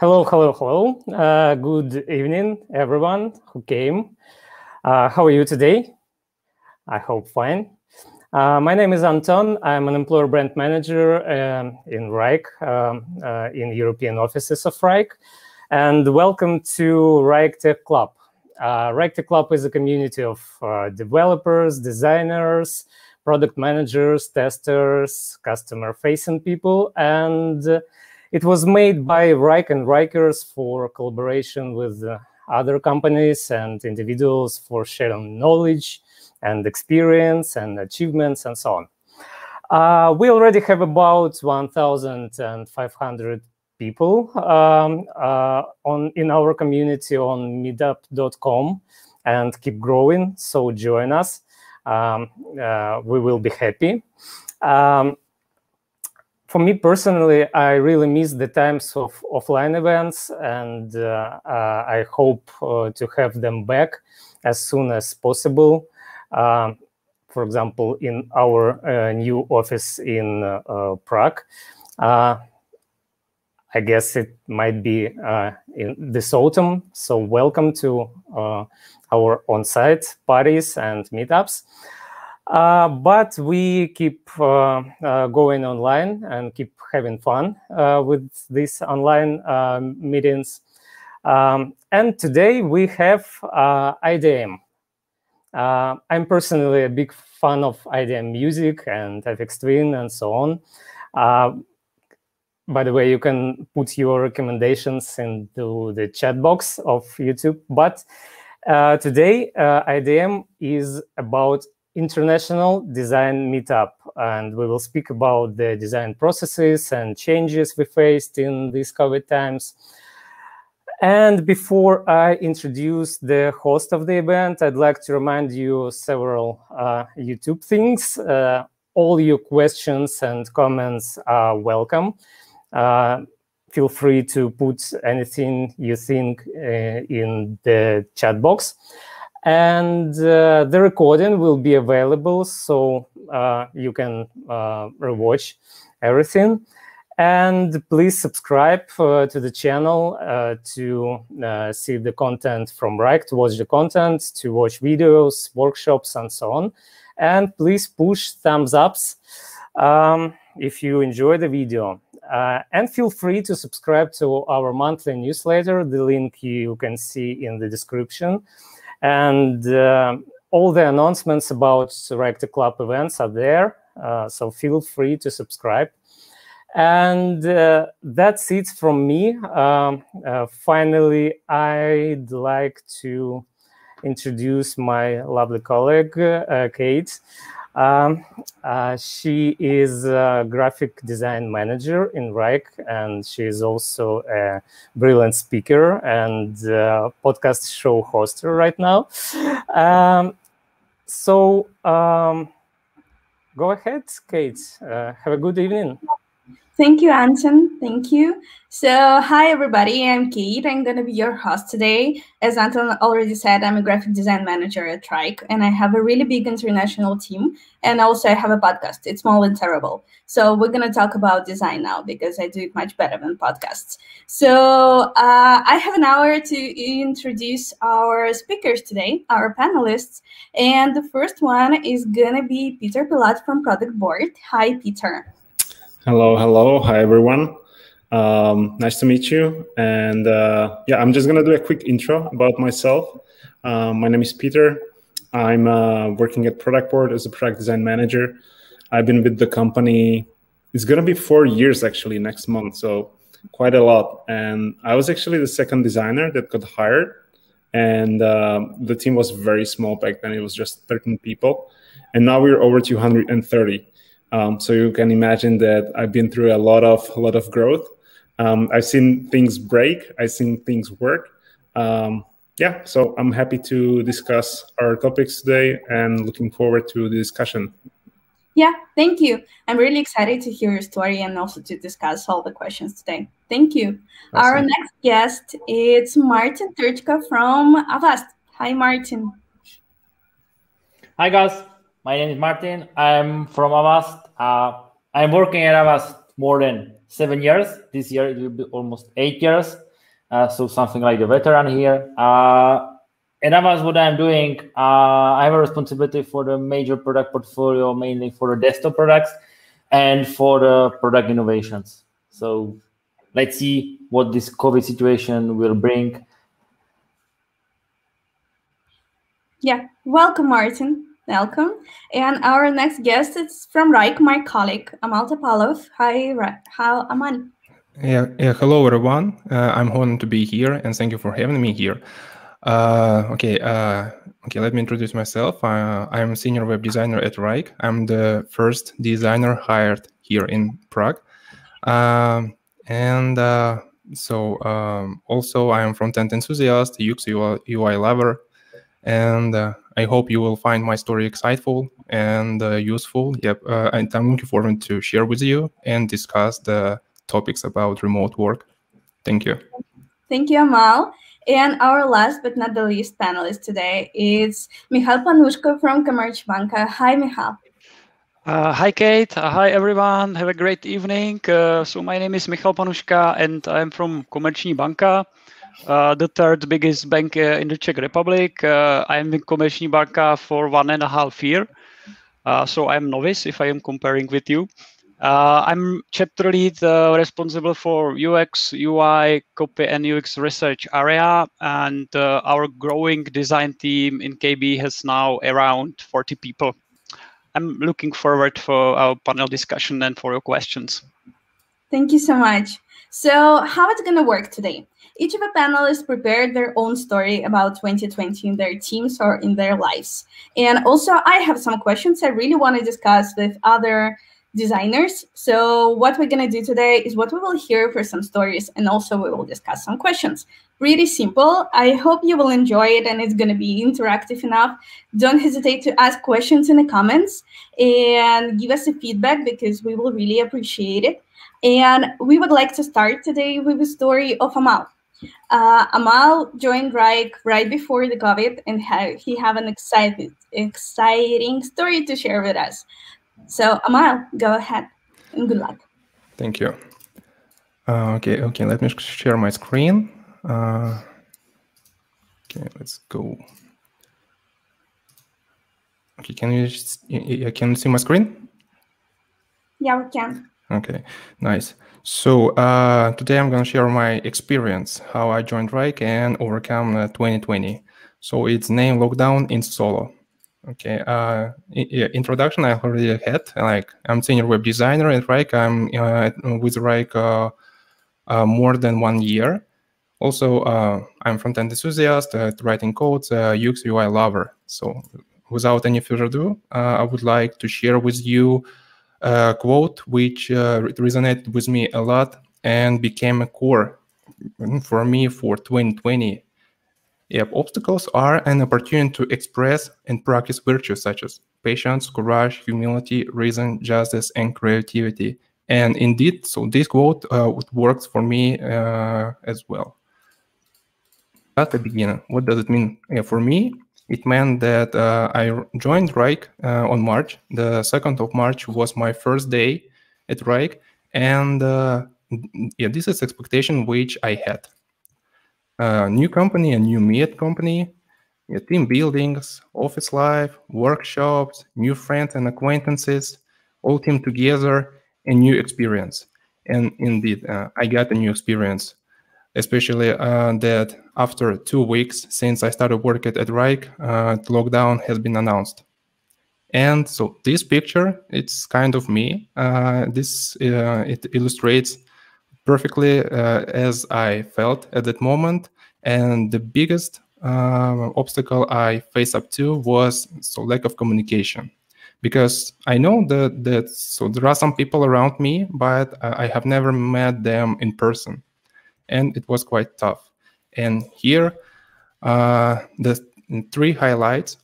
Hello, hello, hello. Uh, good evening, everyone who came. Uh, how are you today? I hope fine. Uh, my name is Anton. I'm an employer brand manager um, in Wrike, um, uh, in European offices of Wrike. And welcome to Wrike Tech Club. Uh, Wrike Tech Club is a community of uh, developers, designers, product managers, testers, customer-facing people, and it was made by Wrike and Wrikers for collaboration with uh, other companies and individuals for sharing knowledge and experience and achievements and so on. Uh, we already have about 1,500 people um, uh, on in our community on meetup.com and keep growing. So join us. Um, uh, we will be happy. Um, for me personally, I really miss the times of offline events, and uh, uh, I hope uh, to have them back as soon as possible. Um, for example, in our uh, new office in uh, Prague. I guess it might be in this autumn. So welcome to our on-site parties and meetups. Uh, but we keep uh, uh, going online and keep having fun uh, with these online um, meetings. Um, and today we have uh, IDM. Uh, I'm personally a big fan of IDM music and Aphex Twin and so on. by the way, you can put your recommendations into the chat box of YouTube. But today, IDM is about International Design Meetup, and we will speak about the design processes and changes we faced in these COVID times. And before I introduce the host of the event, I'd like to remind you several uh, YouTube things. Uh, all your questions and comments are welcome. Uh, feel free to put anything you think uh, in the chat box and uh, the recording will be available so uh, you can uh, rewatch everything and please subscribe uh, to the channel uh, to uh, see the content from Wrike, to watch the content, to watch videos, workshops, and so on. And please push thumbs ups um, if you enjoy the video. and feel free to subscribe to our monthly newsletter. The link you can see in the description. And uh, all the announcements about Wrike Tech Club events are there. Uh, so feel free to subscribe. And uh, that's it from me. Um, uh, finally, I'd like to introduce my lovely colleague, uh, Kate. Um, uh, she is a graphic design manager in Wrike, and she is also a brilliant speaker and uh, podcast show hoster right now. Um, so um, go ahead, Kate. Uh, have a good evening. Thank you, Anton. Thank you. So, hi, everybody. I'm Kate. I'm going to be your host today. As Anton already said, I'm a graphic design manager at Wrike, and I have a really big international team. And also, I have a podcast. It's Small and Terrible. So, we're going to talk about design now because I do it much better than podcasts. So, uh, I have an hour to introduce our speakers today, our panelists. And the first one is going to be Peter Pilát from Product Board. Hi, Peter. Hello, hello. Hi, everyone. Um, nice to meet you. And uh, yeah, I'm just going to do a quick intro about myself. Um, my name is Peter. I'm uh, working at Product Board as a product design manager. I've been with the company, it's going to be four years actually next month. So quite a lot. And I was actually the second designer that got hired. And uh, the team was very small back then. It was just 13 people. And now we're over 230. Um, so you can imagine that I've been through a lot of a lot of growth. Um, I've seen things break. I've seen things work. Um, yeah, so I'm happy to discuss our topics today and looking forward to the discussion. Yeah, thank you. I'm really excited to hear your story and also to discuss all the questions today. Thank you. Awesome. Our next guest is Martin Trčka from Avast. Hi, Martin. Hi, guys. My name is Martin. I'm from Avast. Uh, I'm working at Avast more than seven years. This year it will be almost eight years. uh, so something like a veteran here. Uh, and that's what I'm doing. Uh, I have a responsibility for the major product portfolio, mainly for the desktop products and for the product innovations. So let's see what this COVID situation will bring. Yeah, welcome, Martin. Welcome. And our next guest is from Wrike, my colleague, Amal Tapalov. Hi, how Amal? Yeah, yeah, hello everyone. Uh, I'm honored to be here and thank you for having me here. Uh, okay, uh, okay. Let me introduce myself. Uh, I'm senior web designer at Wrike. I'm the first designer hired here in Prague, um, and uh, so um, also I am front-end enthusiast, UX UI, UI lover, and uh, I hope you will find my story exciting and uh, useful. Yep, and I'm looking forward to share with you and discuss the topics about remote work. Thank you. Thank you, Amal. And our last but not the least panelist today is Michal Panuška from Komerční Hi, Michal. Uh, hi, Kate. Uh, hi, everyone. Have a great evening. Uh, so my name is Michal Panuška, and I'm from Komerční banka, uh, the third biggest bank uh, in the Czech Republic. Uh, I'm in Komerční banka for one and a half year. so I'm novice if I am comparing with you. Uh, I'm chapter lead uh, responsible for UX, UI, copy, and UX research area, and uh, our growing design team in KB has now around 40 people. I'm looking forward for our panel discussion and for your questions. Thank you so much. So, how it's going to work today? Each of the panelists prepared their own story about 2020 in their teams or in their lives. And also, I have some questions I really want to discuss with other designers. So what we're going to do today is what we will hear for some stories and also we will discuss some questions. Really simple. I hope you will enjoy it and it's going to be interactive enough. Don't hesitate to ask questions in the comments and give us a feedback because we will really appreciate it. And we would like to start today with a story of Amal. Uh, Amal joined Wrike right before the COVID and ha he have an exciting, exciting story to share with us. So Amal, go ahead and good luck. Thank you. Uh, okay, okay, let me share my screen. Uh, okay, let's go. Okay, can you just, can you see my screen? Yeah, we can. Okay, nice. So uh, today I'm going to share my experience, how I joined Wrike and overcome uh, 2020. So it's name lockdown in solo. Okay. Uh, yeah, introduction I already had. Like I'm senior web designer at Wrike. I'm uh, with Wrike uh, uh, more than one year. Also, I'm front-end enthusiast, writing codes, UX UI lover. So, without any further ado, I would like to share with you a quote which uh, resonated with me a lot and became a core for me for 2020 Yep, obstacles are an opportunity to express and practice virtues such as patience, courage, humility, reason, justice, and creativity. And indeed, so this quote uh, works for me uh, as well. At the beginning, what does it mean? Yeah, for me, it meant that uh, I joined Wrike uh, on March. The 2nd of March was my first day at Wrike. And uh, yeah, this is expectation which I had a new company, a new meet company, team buildings, office life, workshops, new friends and acquaintances, all team together, a new experience. And indeed, uh, I got a new experience, especially uh, that after two weeks since I started working at Wrike, uh, lockdown has been announced. And so this picture, it's kind of me. Uh, this uh, it illustrates perfectly uh, as I felt at that moment. And the biggest uh, obstacle I faced up to was so lack of communication, because I know that that so there are some people around me, but I have never met them in person, and it was quite tough. And here, uh, the three highlights,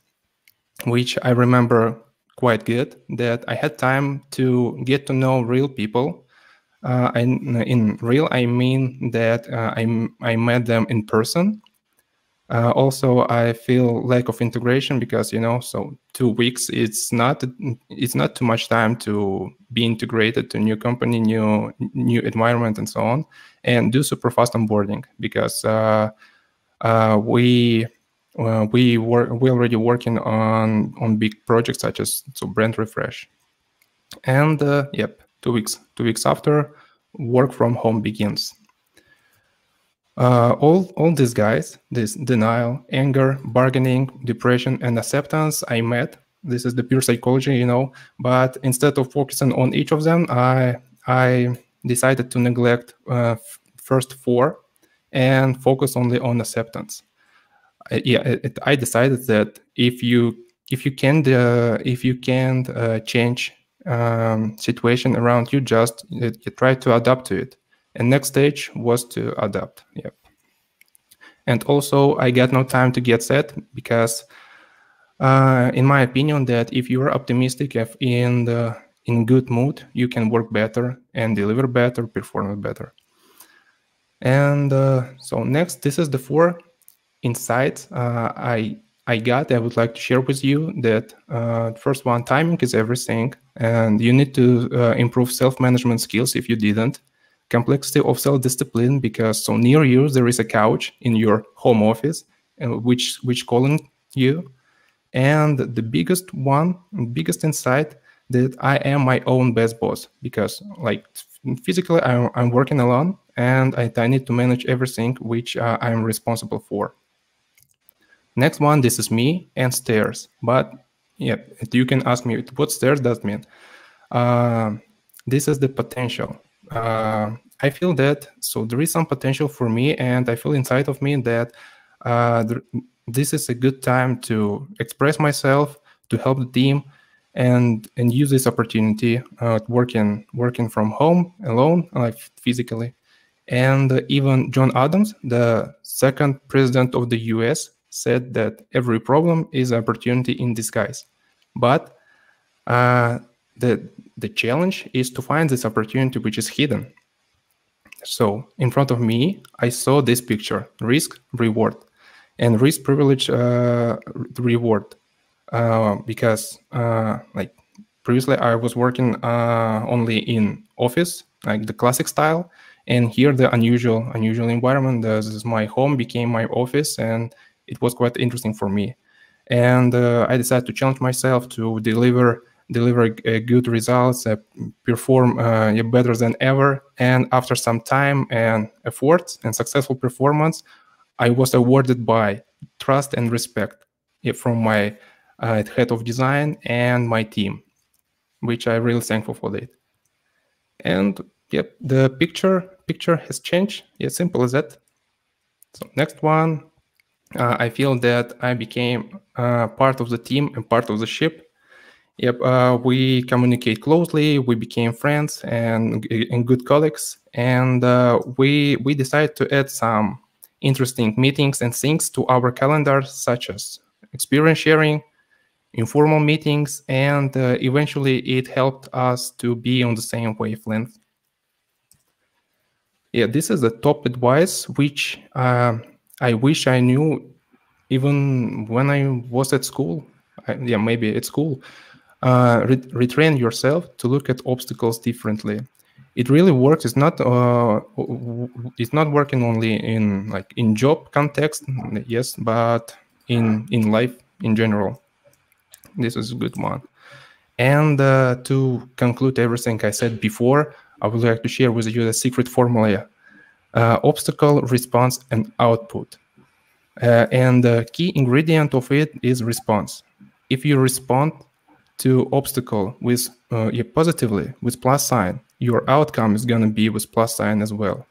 which I remember quite good, that I had time to get to know real people uh, in, in real, I mean that uh, I, I met them in person. Uh, also, I feel lack of integration because you know, so two weeks it's not it's not too much time to be integrated to new company, new new environment, and so on, and do super fast onboarding because uh, uh, we uh, we were we already working on on big projects such as so brand refresh, and uh, yep, two weeks two weeks after, work from home begins. Uh, all, all these guys, this denial, anger, bargaining, depression, and acceptance I met. This is the pure psychology, you know. But instead of focusing on each of them, I I decided to neglect uh, first four and focus only on acceptance. I, yeah, it, I decided that if you if you can uh, if you can uh, change um, situation around you, just you try to adapt to it and next stage was to adapt. Yep. And also, I got no time to get set because, uh, in my opinion, that if you are optimistic, in in good mood, you can work better and deliver better, perform better. And uh, so next, this is the four insights uh, I I got. I would like to share with you that uh, first one, timing is everything, and you need to uh, improve self-management skills if you didn't complexity of self-discipline because so near you there is a couch in your home office uh, which which calling you. And the biggest one biggest insight that i am my own best boss because like physically i'm, I'm working alone and I, I need to manage everything which uh, i'm responsible for. Next one this is me and stairs. But yeah you can ask me what stairs does mean? Uh, this is the potential uh, I feel that so there is some potential for me, and I feel inside of me that uh, there, this is a good time to express myself, to help the team, and and use this opportunity uh, working working from home alone, like physically. And even John Adams, the second president of the U.S., said that every problem is an opportunity in disguise. But uh, the the challenge is to find this opportunity which is hidden. So in front of me, I saw this picture, risk, reward, and risk privilege uh, reward. Uh, because uh, like previously I was working uh, only in office, like the classic style, and here the unusual unusual environment. This is my home became my office, and it was quite interesting for me. And uh, I decided to challenge myself to deliver deliver uh, good results, uh, perform uh, better than ever. And after some time and effort and successful performance, I was awarded by trust and respect from my head of design and my team, which I'm really thankful for that. And yep, the picture picture has changed. Yeah, simple as that. So next one, uh, I feel that I became uh, part of the team and part of the ship Yep, uh, we communicate closely. We became friends and, and good colleagues, and uh, we we decided to add some interesting meetings and things to our calendar, such as experience sharing, informal meetings, and uh, eventually it helped us to be on the same wavelength. Yeah, this is the top advice which uh, I wish I knew even when I was at school. I, yeah, maybe at school uh, re retrain yourself to look at obstacles differently. It really works. It's not uh, it's not working only in like in job context, yes, but in in life in general. This is a good one. And uh, to conclude everything I said before, I would like to share with you the secret formula: uh, obstacle, response, and output. Uh, and the key ingredient of it is response. If you respond to obstacle with uh, yeah, positively with plus sign, your outcome is going to be with plus sign as well.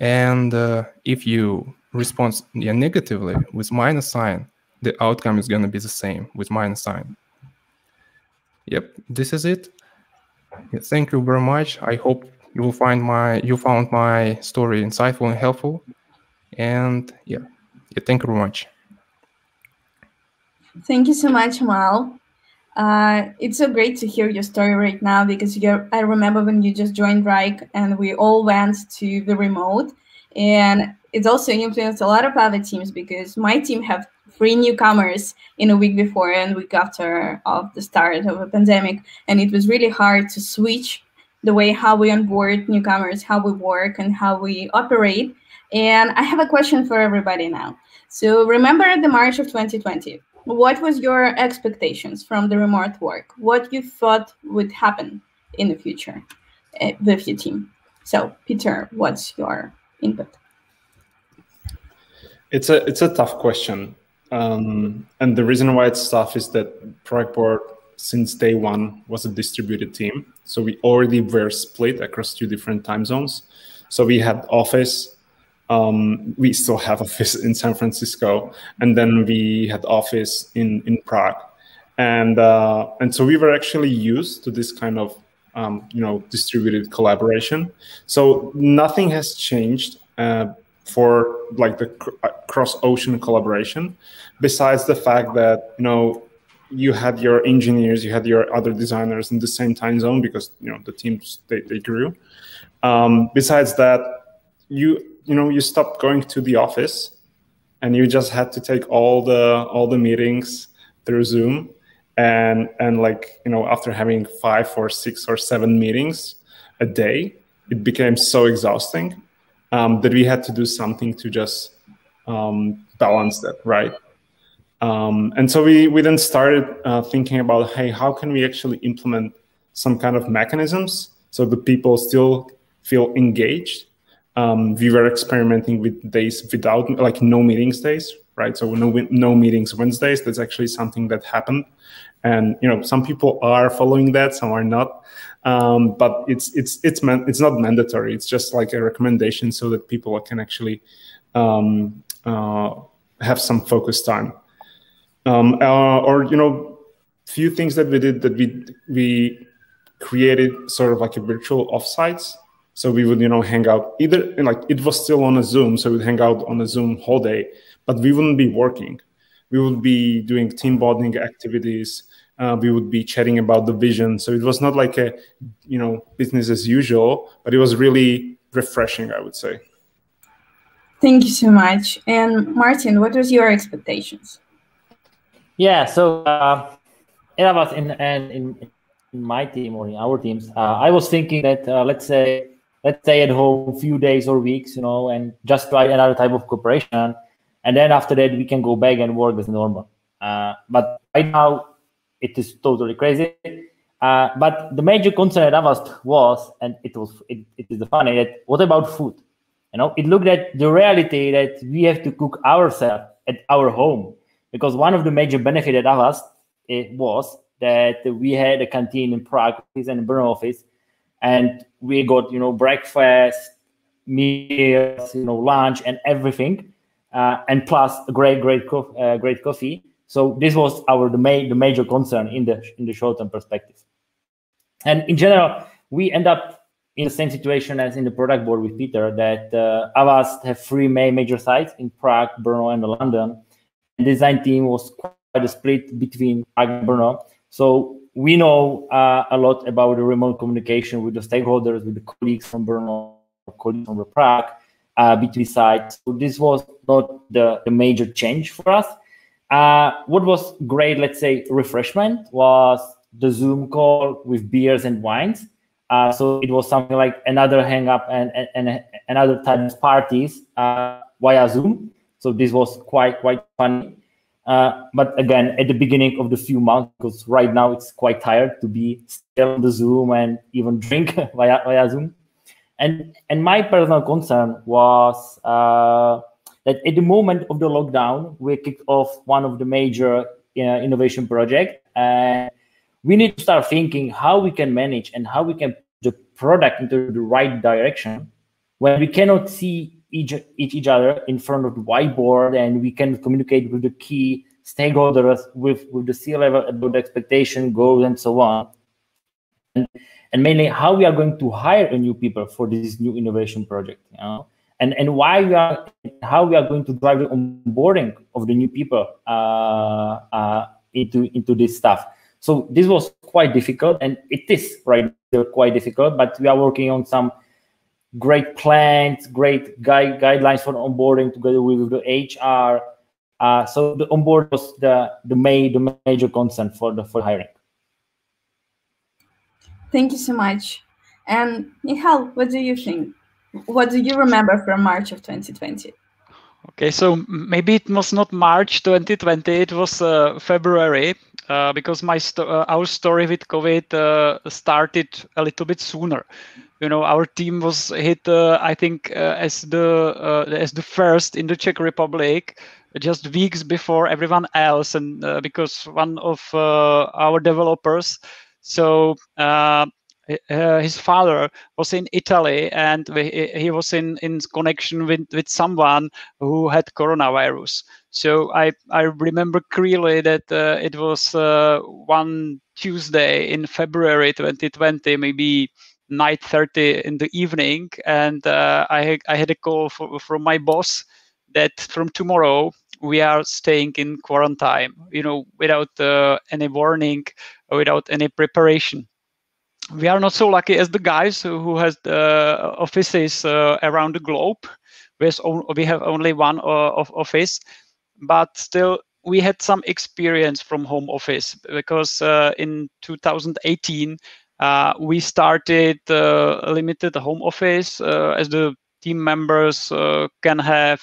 And uh, if you respond yeah, negatively with minus sign, the outcome is going to be the same with minus sign. Yep, this is it. Yeah, thank you very much. I hope you will find my you found my story insightful and helpful. And yeah, yeah thank you very much. Thank you so much, Mal. Uh, it's so great to hear your story right now because I remember when you just joined Wrike and we all went to the remote. And it's also influenced a lot of other teams because my team have three newcomers in a week before and week after of the start of a pandemic. And it was really hard to switch the way how we onboard newcomers how we work and how we operate. And i have a question for everybody now. So remember the march of 2020 what was your expectations from the remote work what you thought would happen in the future uh, with your team so peter what's your input it's a it's a tough question um, and the reason why it's tough is that Product Board, since day one, was a distributed team. So we already were split across two different time zones. So we had office, um, we still have office in San Francisco, and then we had office in in Prague, and uh, and so we were actually used to this kind of um, you know distributed collaboration. So nothing has changed. Uh, for like the uh, cross ocean collaboration besides the fact that you know you had your engineers you had your other designers in the same time zone because you know the teams they, they grew um, besides that you you know you stopped going to the office and you just had to take all the all the meetings through zoom and and like you know after having five or six or seven meetings a day it became so exhausting um, that we had to do something to just um, balance that, right? Um, and so we, we then started uh, thinking about, hey, how can we actually implement some kind of mechanisms so the people still feel engaged? Um, we were experimenting with days without, like no meetings days, right? So no, no meetings Wednesdays. That's actually something that happened. And, you know, some people are following that, some are not um, but it's it's it's man- it's not mandatory. It's just like a recommendation so that people can actually um, uh, have some focus time. Um, uh, or you know, few things that we did that we we created sort of like a virtual offsites. So we would you know hang out either like it was still on a Zoom, so we'd hang out on a Zoom whole day, but we wouldn't be working. We would be doing team bonding activities uh, we would be chatting about the vision. So it was not like a, you know, business as usual, but it was really refreshing, I would say. Thank you so much. And Martin, what was your expectations? Yeah, so uh, it was in, in, in my team or in our teams, uh, I was thinking that uh, let's say let's stay at home a few days or weeks, you know, and just try another type of cooperation, and then after that we can go back and work as normal. Uh, but right now it is totally crazy. Uh, but the major concern that I was was, and it was it, it is the funny that what about food? You know, it looked at the reality that we have to cook ourselves at our home because one of the major benefits that us it was that we had a canteen in Prague and in Brno office, and we got you know breakfast, meals, you know lunch, and everything, uh, and plus a great great co- uh, great coffee. So this was our the, ma- the major concern in the in the short term perspective. And in general, we end up in the same situation as in the product board with Peter that uh, Avast have three main major sites in Prague, Brno, and London. The design team was quite a split between Prague and Brno. So we know uh, a lot about the remote communication with the stakeholders, with the colleagues from Brno, colleagues from Prague, uh, between sites. So this was not the, the major change for us. Uh, what was great, let's say, refreshment was the Zoom call with beers and wines. Uh, so it was something like another hang up and, and, and another type of parties uh, via Zoom. So this was quite quite funny. Uh, but again, at the beginning of the few months, because right now it's quite tired to be still on the Zoom and even drink via via Zoom. And and my personal concern was uh, that at the moment of the lockdown, we kicked off one of the major uh, innovation projects. And we need to start thinking how we can manage and how we can put the product into the right direction when we cannot see each, each, other in front of the whiteboard and we can communicate with the key stakeholders with, with the C level about expectation, goals, and so on. And, and mainly how we are going to hire a new people for this new innovation project. You know? and and why we are how we are going to drive the onboarding of the new people uh, uh, into into this stuff. So this was quite difficult, and it is right quite difficult. But we are working on some great plans, great guide, guidelines for onboarding together with the HR. Uh, so the onboard was the the, main, the major concern for the for hiring. Thank you so much. And Michal, what do you think? What do you remember from March of 2020? Okay, so maybe it was not March 2020, it was uh, February, uh, because my sto- uh, our story with COVID uh, started a little bit sooner. You know, our team was hit, uh, I think, uh, as the as the first in the Czech Republic, just weeks before everyone else, and because one of our developers, so uh, his father was in Italy and he was in, in connection with, with someone who had coronavirus. So I, I remember clearly that uh, it was uh, one Tuesday in February 2020, maybe 9.30 in the evening. And uh, I, I had a call for, from my boss that from tomorrow we are staying in quarantine, you know, without uh, any warning, without any preparation we are not so lucky as the guys who has the offices uh, around the globe. We have only one uh, office, but still we had some experience from home office because uh, in 2018 uh, we started uh, limited home office uh, as the team members uh, can have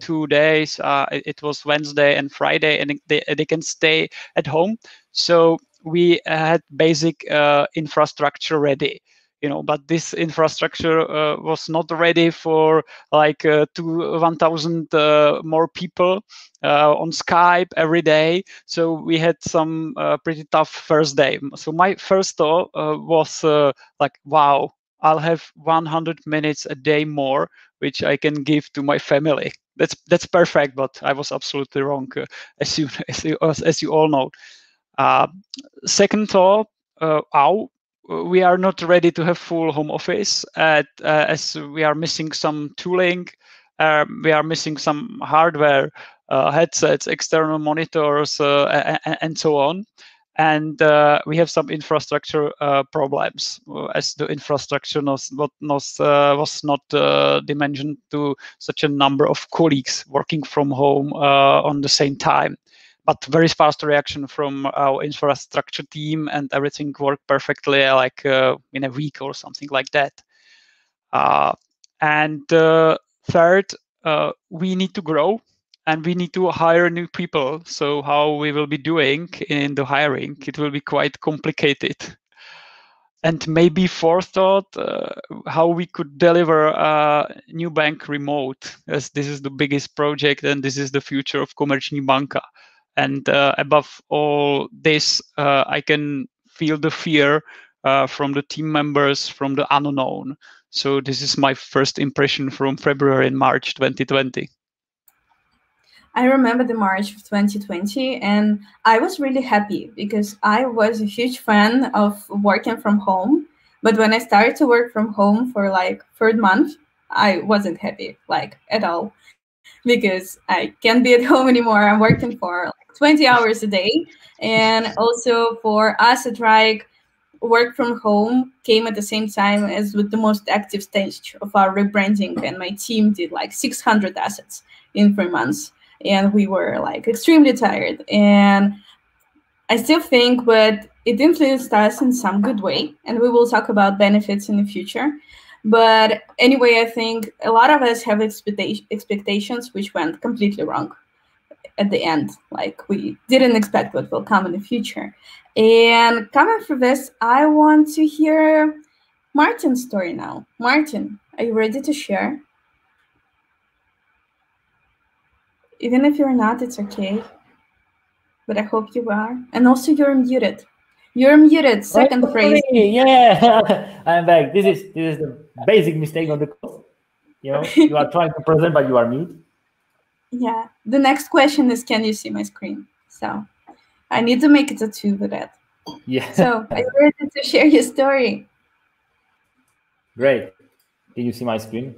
two days. it was Wednesday and Friday, and they, they can stay at home. So we had basic uh, infrastructure ready you know but this infrastructure uh, was not ready for like uh, to 1000 uh, more people uh, on skype every day. So we had some uh, pretty tough first day. So my first thought was like wow i'll have 100 minutes a day more which i can give to my family. That's that's perfect but i was absolutely wrong as you as you, as you all know. Uh, second thought, uh, how we are not ready to have full home office at, uh, as we are missing some tooling, um, we are missing some hardware, uh, headsets, external monitors, uh, and, and, so on. And uh, we have some infrastructure problems, as the infrastructure was, was, was not dimensioned to such a number of colleagues working from home on the same time but very fast reaction from our infrastructure team and everything worked perfectly like uh, in a week or something like that. Uh, and uh, third uh, we need to grow and we need to hire new people. So how we will be doing in the hiring it will be quite complicated. And maybe fourth thought uh, how we could deliver a new bank remote as this is the biggest project and this is the future of Komerční banka and uh, above all this, uh, I can feel the fear uh, from the team members, from the unknown. So this is my first impression from February and March 2020. I remember the March of 2020, and I was really happy because I was a huge fan of working from home. But when I started to work from home for like third month, I wasn't happy like at all because I can't be at home anymore. I'm working for 20 hours a day. And also for us at Wrike, work from home came at the same time as with the most active stage of our rebranding. And my team did like 600 assets in three months. And we were like extremely tired. And I still think, but it influenced us in some good way. And we will talk about benefits in the future. But anyway, I think a lot of us have expectations which went completely wrong at the end. Like we didn't expect what will come in the future. And coming from this, I want to hear Martin's story now. Martin, are you ready to share? Even if you're not, it's okay. But I hope you are. And also, you're muted. You're muted. Second oh, phrase. Yeah, I'm back. This is this is the basic mistake on the course. You know, you are trying to present, but you are mute. Yeah. The next question is, can you see my screen? So I need to make it a two with that. Yeah. So you ready to share your story? Great. Can you see my screen?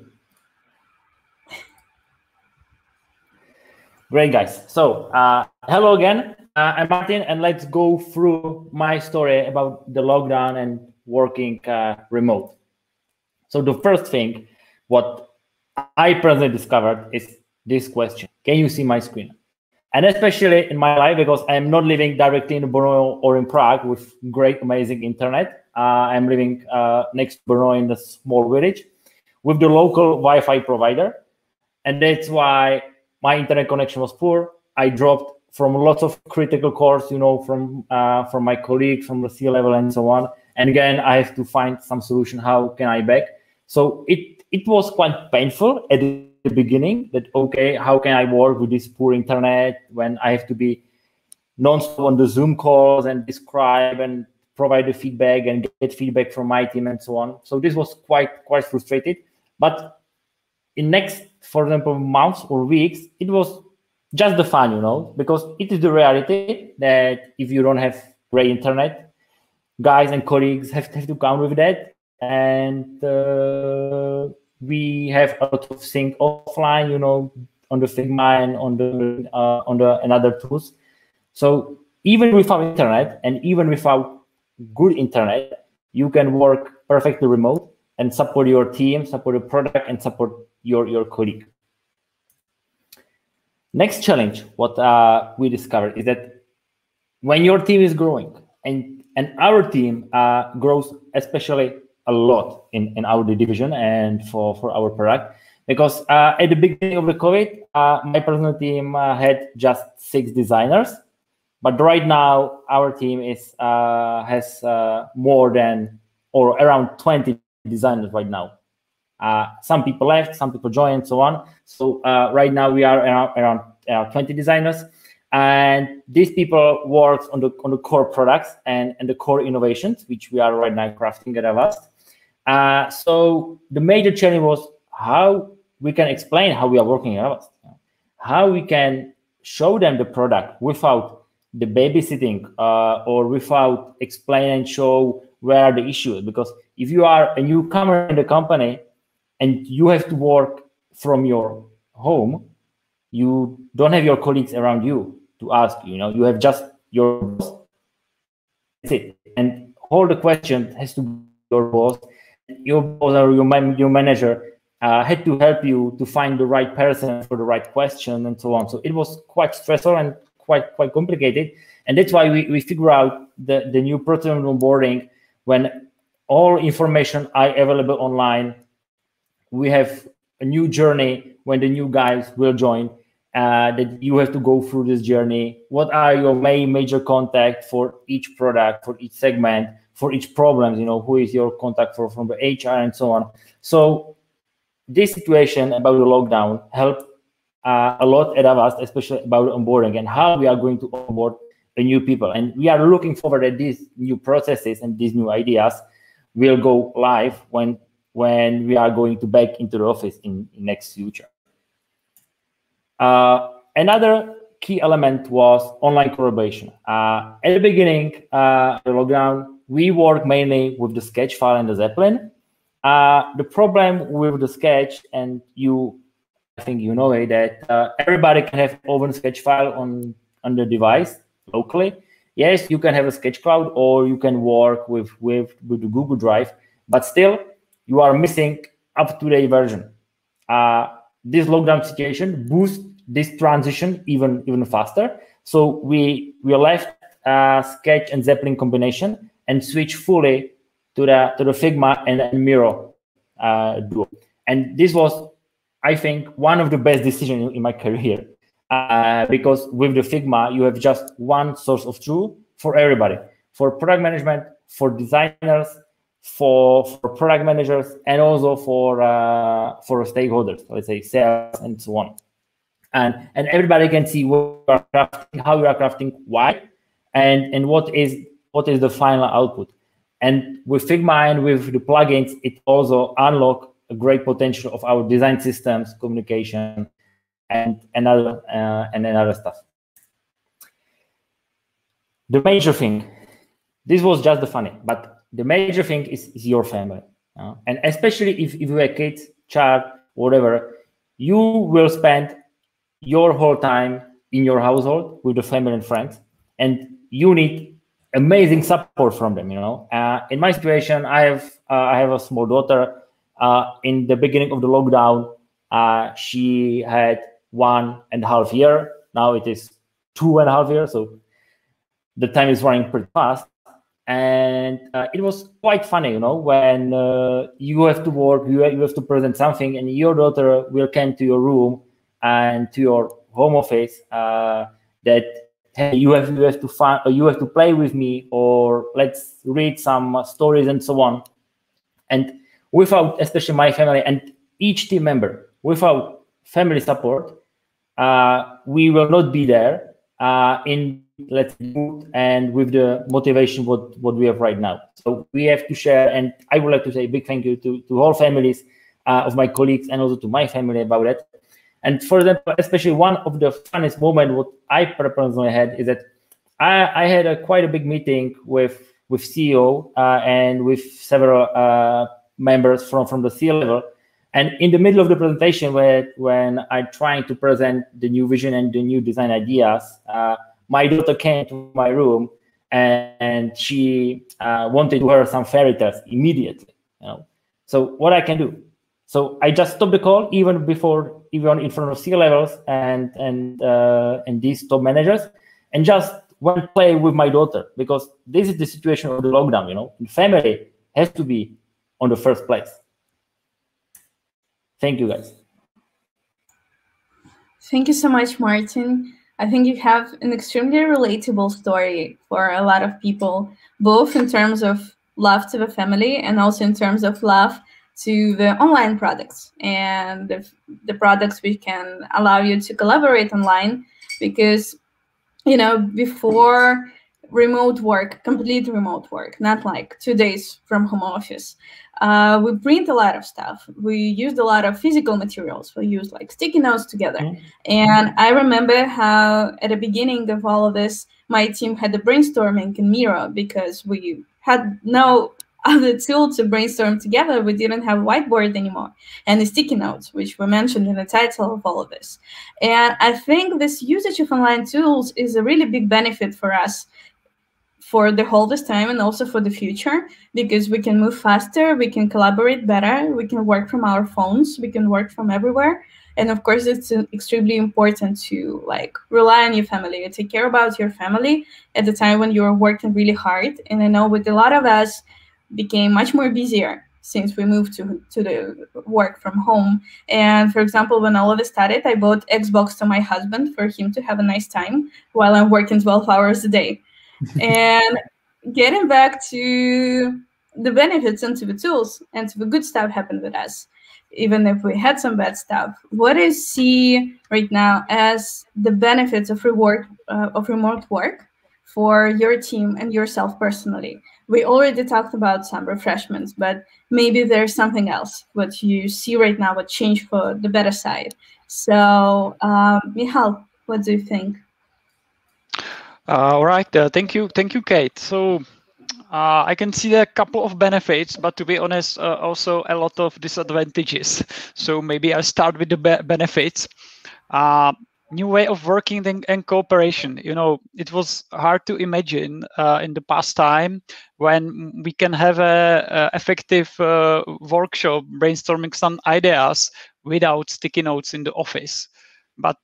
Great, guys. So uh, hello again. Uh, I'm Martin, and let's go through my story about the lockdown and working uh, remote. So the first thing, what I personally discovered is this question: Can you see my screen? And especially in my life, because I'm not living directly in Brno or in Prague with great, amazing internet. Uh, I'm living uh, next to Brno in a small village with the local Wi-Fi provider, and that's why my internet connection was poor. I dropped from lots of critical calls, you know, from uh, from my colleagues, from the C level, and so on. And again, I have to find some solution. How can I back? So it it was quite painful at the beginning. That okay, how can I work with this poor internet when I have to be non-stop on the Zoom calls and describe and provide the feedback and get feedback from my team and so on. So this was quite quite frustrated. But in next, for example, months or weeks, it was just the fun, you know, because it is the reality that if you don't have great internet, guys and colleagues have, have to come with that. And uh, we have a lot of things offline, you know, on the Figma and on the uh, on the another tools. So even without internet and even without good internet, you can work perfectly remote and support your team, support your product, and support your your colleague. Next challenge, what uh, we discovered is that when your team is growing and and our team uh, grows especially a lot in, in our division and for, for our product because uh, at the beginning of the COVID, uh, my personal team uh, had just six designers, but right now our team is uh, has more than or around 20 designers right now. Uh, some people left, some people joined, so on. So uh, right now we are around, around uh, 20 designers, and these people work on the on the core products and, and the core innovations, which we are right now crafting at Avast. Uh, so the major challenge was how we can explain how we are working at Avast, how we can show them the product without the babysitting uh, or without explain and show where are the issues. Because if you are a newcomer in the company, and you have to work from your home you don't have your colleagues around you to ask you know you have just your boss. That's it. And all the question has to be your boss your boss or your, man, your manager uh, had to help you to find the right person for the right question and so on. So it was quite stressful and quite quite complicated. And that's why we, we figure out the, the new proton onboarding when all information are available online. We have a new journey when the new guys will join uh, that you have to go through this journey. What are your main major contact for each product for each segment for each problem you know who is your contact for from the hr and so on so this situation about the lockdown helped uh, a lot at Avast, especially about onboarding and how we are going to onboard new people. And we are looking forward that these new processes and these new ideas will go live when when we are going to back into the office in, in next future. Uh, another key element was online collaboration. Uh, at the beginning, uh, the lockdown, we work mainly with the sketch file and the Zeplin. Uh, the problem with the sketch, and you, I think you know it, that uh, everybody can have open sketch file on, on the device locally. Yes, you can have a sketch cloud or you can work with, with, with the Google Drive, but still you are missing up-to-date version. Uh, this lockdown situation boosts this transition even even faster. So we we left uh, Sketch and Zeplin combination and switch fully to the to the Figma and, and Miro uh, duo. And this was, I think, one of the best decisions in, my career uh, because with the Figma you have just one source of truth for everybody, for product management, for designers, for for product managers and also for uh, for stakeholders, let's say sales and so on. And and everybody can see what you are crafting, how you are crafting, why, and and what is what is the final output. And with Figma and with the plugins, it also unlock a great potential of our design systems, communication, and another uh, and another stuff. The major thing, this was just the funny, but the major thing is, is your family. Uh, and especially if, if you have kids, child, whatever, you will spend your whole time in your household with the family and friends. And you need amazing support from them, you know. Uh, in my situation, I have uh, I have a small daughter uh, in the beginning of the lockdown, uh, she had one and a half year. Now it is two and a half years. So the time is running pretty fast. And uh, it was quite funny, you know, when uh, you have to work, you have, you have to present something, and your daughter will come to your room and to your home office uh, that hey, you have you have to find, you have to play with me, or let's read some stories and so on. And without especially my family and each team member without family support uh, we will not be there uh, in let's and with the motivation what what we have right now so we have to share and i would like to say a big thank you to, to all families uh, of my colleagues and also to my family about it and for example especially one of the funniest moment what i personally had is that i, I had a quite a big meeting with with ceo uh, and with several uh, members from, from the C level. And in the middle of the presentation, where, when I'm trying to present the new vision and the new design ideas, uh, my daughter came to my room and, and she uh, wanted to hear some fairy tales immediately. You know? So what I can do? So I just stopped the call even before, even in front of C levels and and uh, and these top managers, and just went play with my daughter because this is the situation of the lockdown. You know, family has to be on the first place. Thank you, guys. Thank you so much, Martin. I think you have an extremely relatable story for a lot of people, both in terms of love to the family and also in terms of love to the online products and the, the products which can allow you to collaborate online because you know before remote work complete remote work not like two days from home office uh, we print a lot of stuff. We used a lot of physical materials. We used like sticky notes together. Mm-hmm. And I remember how at the beginning of all of this, my team had the brainstorming in Miro because we had no other tool to brainstorm together. We didn't have whiteboard anymore and the sticky notes, which were mentioned in the title of all of this. And I think this usage of online tools is a really big benefit for us for the whole this time and also for the future because we can move faster, we can collaborate better, we can work from our phones, we can work from everywhere. And of course, it's uh, extremely important to like rely on your family, take care about your family at the time when you're working really hard. And I know with a lot of us became much more busier since we moved to, to the work from home. And for example, when all of this started, I bought Xbox to my husband for him to have a nice time while I'm working 12 hours a day. And getting back to the benefits and to the tools and to the good stuff happened with us. Even if we had some bad stuff What is see right now as the benefits of reward uh, of remote work for your team and yourself personally we already talked about some refreshments but maybe there's something else what you see right now what changed for the better side so um, Michal, what do you think uh, all right, uh, thank you, thank you, Kate. So uh, I can see a couple of benefits, but to be honest, uh, also a lot of disadvantages. So maybe I'll start with the be benefits. Uh, new way of working and, and, cooperation. You know, it was hard to imagine uh, in the past time when we can have a, a effective workshop brainstorming some ideas without sticky notes in the office. But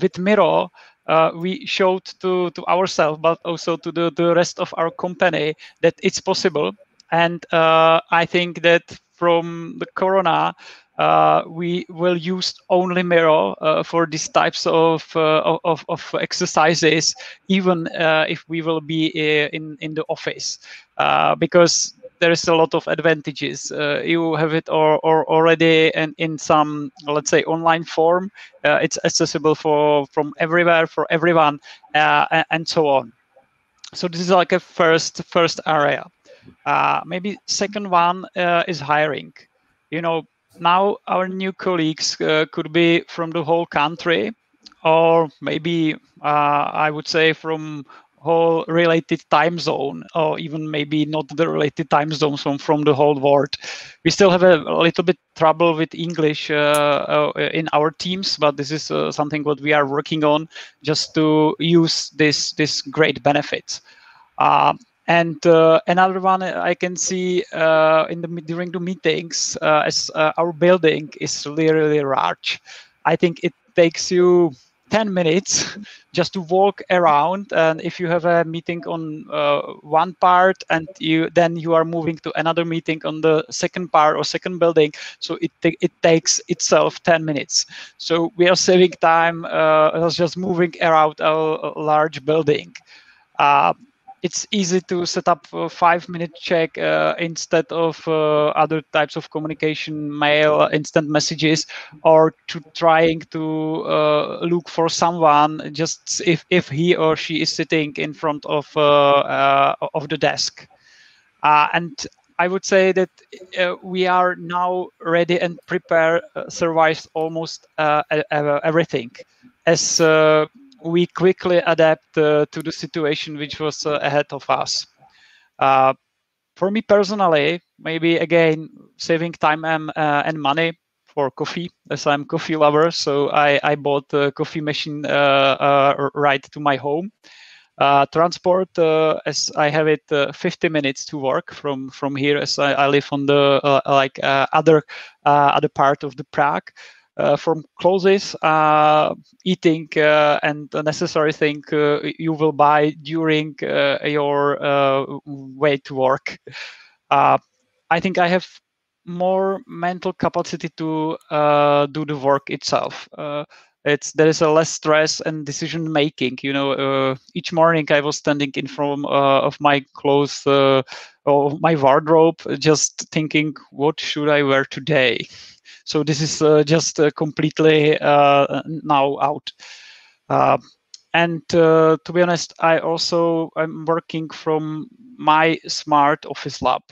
with Miro, uh, we showed to, to ourselves, but also to the, the rest of our company that it's possible. And uh, I think that from the corona, uh, we will use only Miro uh, for these types of, uh, of, of exercises, even uh, if we will be in, in the office. because there is a lot of advantages. Uh, you have it or, or already in, in some, let's say, online form. Uh, it's accessible for from everywhere for everyone, uh, and so on. So this is like a first first area. Uh, maybe second one uh, is hiring. You know, now our new colleagues uh, could be from the whole country, or maybe I would say from whole related time zone or even maybe not the related time zones from, from the whole world. We still have a, a little bit trouble with english uh, uh, in our teams but this is uh, something what we are working on just to use this this great benefits. Uh, And uh, another one I can see uh, in the during the meetings uh, as uh, our building is really really large. I think it takes you 10 minutes just to walk around. And if you have a meeting on uh, one part and you then you are moving to another meeting on the second part or second building. So it it takes itself 10 minutes. So we are saving time uh, just moving around a, a large building. Uh, it's easy to set up a five minute check uh, instead of uh, other types of communication mail instant messages or to trying to uh, look for someone just if, if he or she is sitting in front of uh, uh, of the desk. Uh, and I would say that we are now ready and prepared survive almost everything. As we quickly adapt uh, to the situation which was uh, ahead of us. Uh, for me personally, maybe again saving time and, and money for coffee as I'm coffee lover. So I, I bought a coffee machine uh, uh, right to my home. Uh, transport as I have it 50 minutes to work from from here as I, I live on the like other other part of the Prague. Uh, from clothes, uh, eating, uh, and the necessary thing you will buy during your way to work. I think I have more mental capacity to do the work itself it's there is a less stress and decision making you know uh, each morning i was standing in front uh, of my clothes uh, or my wardrobe just thinking what should i wear today so this is uh, just uh, completely uh, now out. and to be honest, I also I'm working from my smart office lab.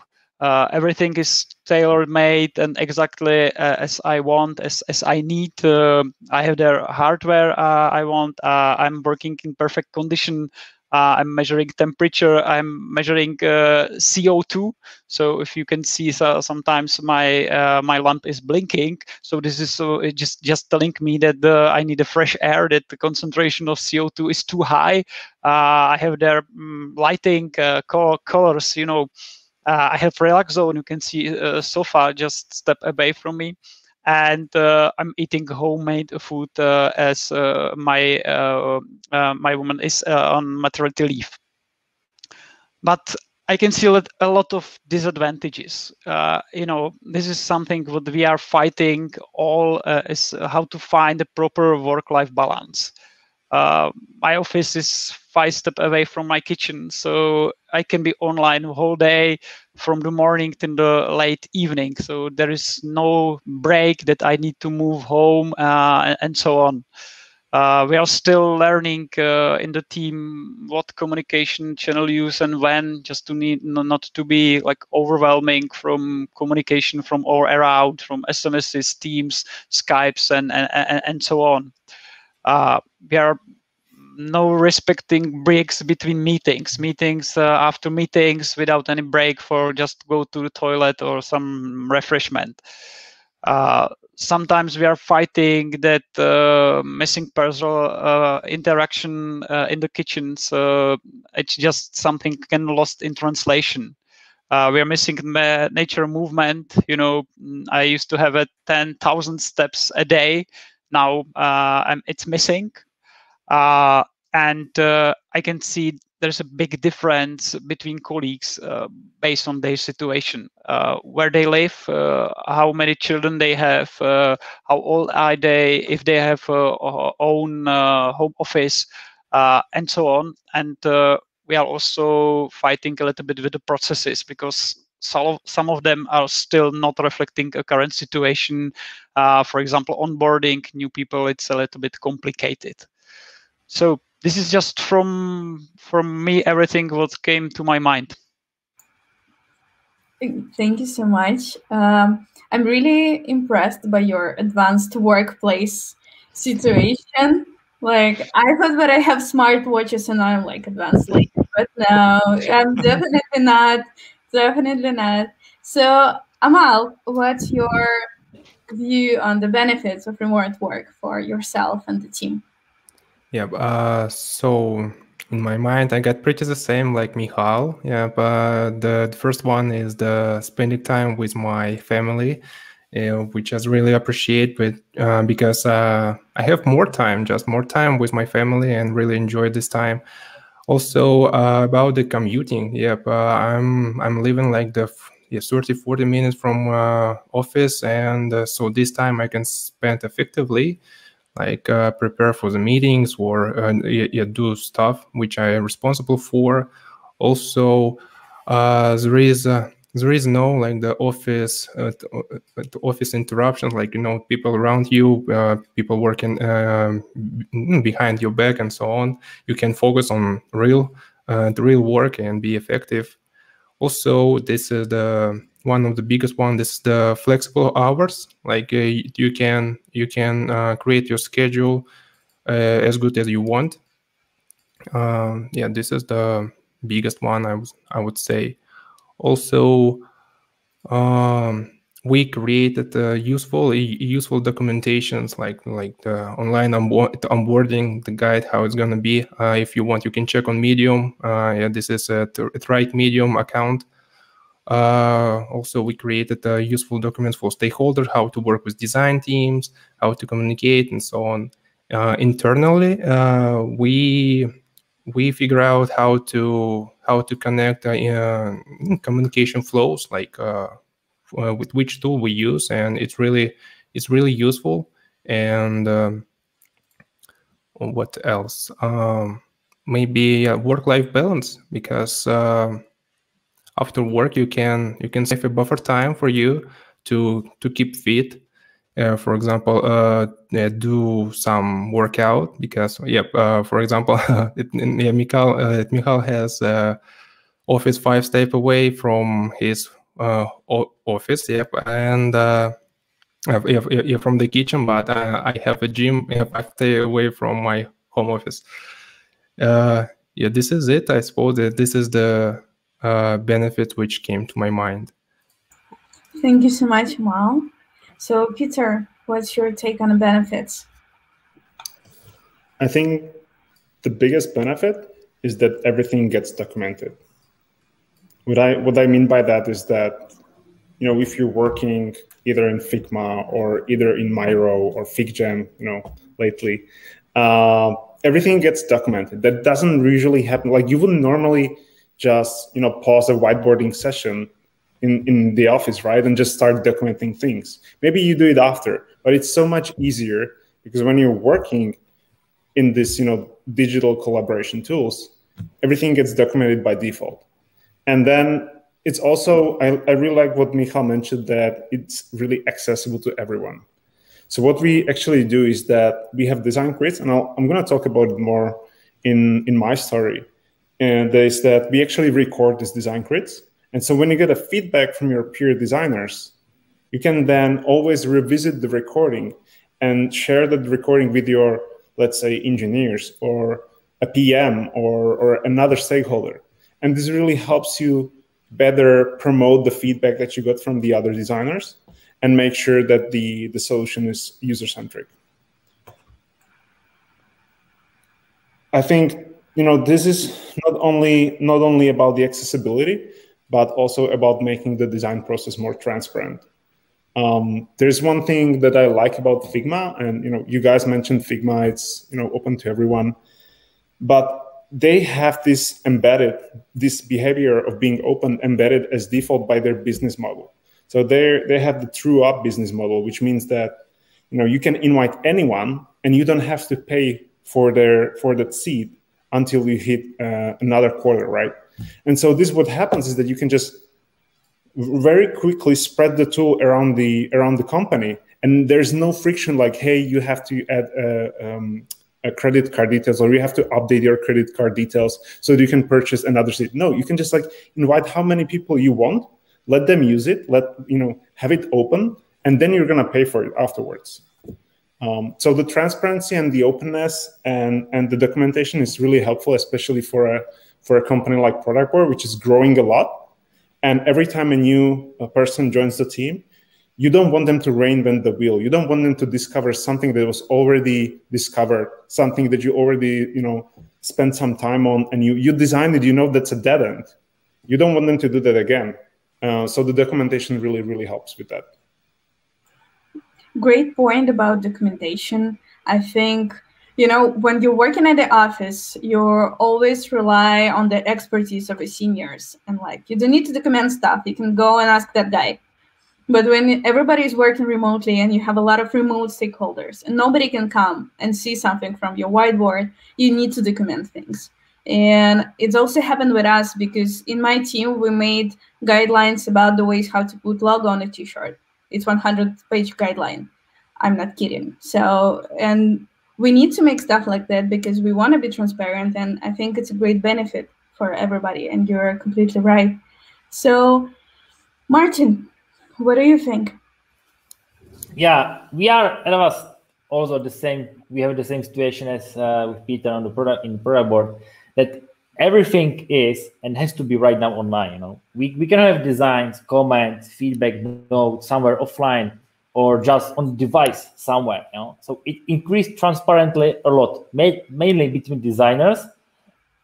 Uh, everything is tailor made and exactly uh, as I want, as, as I need. Uh, I have the hardware I want. I'm working in perfect condition uh, I'm measuring temperature. I'm measuring uh, CO2. So if you can see, so sometimes my uh, my lamp is blinking. So this is so it just just telling me that I need a fresh air. That the concentration of CO2 is too high. Uh, I have their um, lighting uh, colors. You know, uh, I have relax zone. You can see a sofa just step away from me and uh, I'm eating homemade food uh, as uh, my my woman is on maternity leave. But I can see a lot of disadvantages. Uh, you know, this is something what we are fighting all uh, is how to find a proper work-life balance. Uh, my office is five steps away from my kitchen, so I can be online whole day from the morning to the late evening. So there is no break that I need to move home uh, and so on. Uh, we are still learning uh, in the team what communication channel use and when, just to need not to be like overwhelming from communication from all around, from SMSs, Teams, Skypes, and and, and so on. Uh, we are no respecting breaks between meetings. Meetings uh, after meetings without any break for just go to the toilet or some refreshment. Uh, sometimes we are fighting that uh, missing personal uh, interaction uh, in the kitchens it's just something can lost in translation. We are missing nature movement you know i used to have a 10000 steps a day now it's missing uh, and uh, I can see there's a big difference between colleagues uh, based on their situation, uh, where they live, uh, how many children they have, uh, how old are they, if they have own home office, and so on. And we are also fighting a little bit with the processes because some of, some of them are still not reflecting a current situation. for example, onboarding new people, it's a little bit complicated. So this is just from from me everything what came to my mind. Thank you so much. Um, I'm really impressed by your advanced workplace situation. Like I thought that I have smart watches and I'm like advanced lady, but no, I'm definitely not. Definitely not. So Amal, what's your view on the benefits of remote work for yourself and the team? Yeah. Uh, so in my mind, I got pretty the same like Michal. Yeah, but the, the first one is the spending time with my family, uh, which I really appreciate. But uh, because uh, I have more time, just more time with my family, and really enjoy this time. Also uh, about the commuting. Yep, uh, I'm I'm living like the yeah, 30 40 minutes from uh, office and uh, so this time i can spend effectively like uh, prepare for the meetings or uh, yeah, do stuff which i am responsible for also there is there is no like the office uh, office interruptions like you know people around you people working um, behind your back and so on. You can focus on real the real work and be effective. Also this is the one of the biggest one this is the flexible hours. Like uh, you can you can uh, create your schedule uh, as good as you want. Um, yeah this is the biggest one i, was, I would say also um, we created uh, useful useful documentations like like the online onboarding the guide how it's gonna be. Uh, if you want you can check on medium. Uh, yeah this is a, right medium account. Uh, also we created uh, useful documents for stakeholders how to work with design teams how to communicate and so on. Uh, internally we we figure out how to how to connect communication flows like uh, with which tool we use, and it's really it's really useful. And um, what else? Um, maybe work-life balance because uh, after work you can you can save a buffer time for you to to keep fit. Uh, for example, uh, do some workout because, yeah, uh, for example, it, yeah, Michal, uh, Michal has office five step away from his uh, office. Yep, and uh, yeah, yeah, from the kitchen, but uh, I have a gym. If I stay away from my home office. Uh, yeah, this is it. I suppose that this is the uh, benefit which came to my mind. Thank you so much, Mal. So, Peter, what's your take on the benefits? I think the biggest benefit is that everything gets documented. What I what I mean by that is that you know if you're working either in Figma or either in Miro or FigJam, you know, lately, uh, everything gets documented. That doesn't usually happen. Like you wouldn't normally just you know pause a whiteboarding session in in the office, right, and just start documenting things. Maybe you do it after, but it's so much easier because when you're working in this you know digital collaboration tools, everything gets documented by default. And then it's also, I, I really like what Michal mentioned that it's really accessible to everyone. So what we actually do is that we have design crits, and i am going to talk about it more in, in my story. And is that we actually record these design crits. And so when you get a feedback from your peer designers, you can then always revisit the recording and share that recording with your, let's say, engineers or a PM or, or another stakeholder. And this really helps you better promote the feedback that you got from the other designers and make sure that the, the solution is user-centric. I think you know this is not only not only about the accessibility, but also about making the design process more transparent. Um, there's one thing that I like about Figma, and you know, you guys mentioned Figma; it's you know open to everyone, but they have this embedded, this behavior of being open embedded as default by their business model. So they they have the true up business model, which means that you know you can invite anyone and you don't have to pay for their for that seat until you hit uh, another quarter, right? And so this what happens is that you can just very quickly spread the tool around the around the company, and there's no friction like, hey, you have to add a, um, uh, credit card details or you have to update your credit card details so that you can purchase another seat. No you can just like invite how many people you want let them use it let you know have it open and then you're going to pay for it afterwards. Um, so the transparency and the openness and and the documentation is really helpful especially for a for a company like Productboard which is growing a lot and every time a new uh, person joins the team you don't want them to reinvent the wheel. You don't want them to discover something that was already discovered, something that you already, you know, spend some time on and you you design it, you know that's a dead end. You don't want them to do that again. Uh, so the documentation really really helps with that. Great point about documentation. I think you know when you're working at the office you're always rely on the expertise of the seniors. And like you don't need to document stuff. You can go and ask that guy. But when everybody is working remotely and you have a lot of remote stakeholders and nobody can come and see something from your whiteboard you need to document things. And it's also happened with us because in my team we made guidelines about the ways how to put logo on a t-shirt. It's 100 page guideline. I'm not kidding. So and we need to make stuff like that because we want to be transparent and i think it's a great benefit for everybody and you're completely right. So martin what do you think? Yeah we are all of us also the same we have the same situation as uh, with peter on the product in the product board that everything is and has to be right now online you know? We, we can have designs comments feedback notes somewhere offline or just on the device somewhere. You know? So it increased transparently a lot, mainly between designers,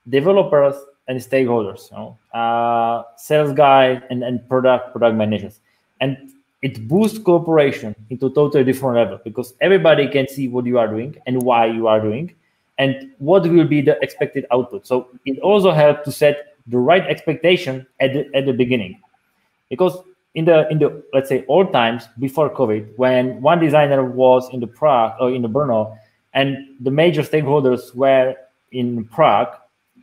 developers, and stakeholders, you know? uh, sales guys and, and product product managers. And it boosts cooperation into totally different level because everybody can see what you are doing and why you are doing and what will be the expected output. So it also helps to set the right expectation at the, at the beginning because in the in the let's say old times before COVID, when one designer was in the Prague or in the Brno, and the major stakeholders were in Prague,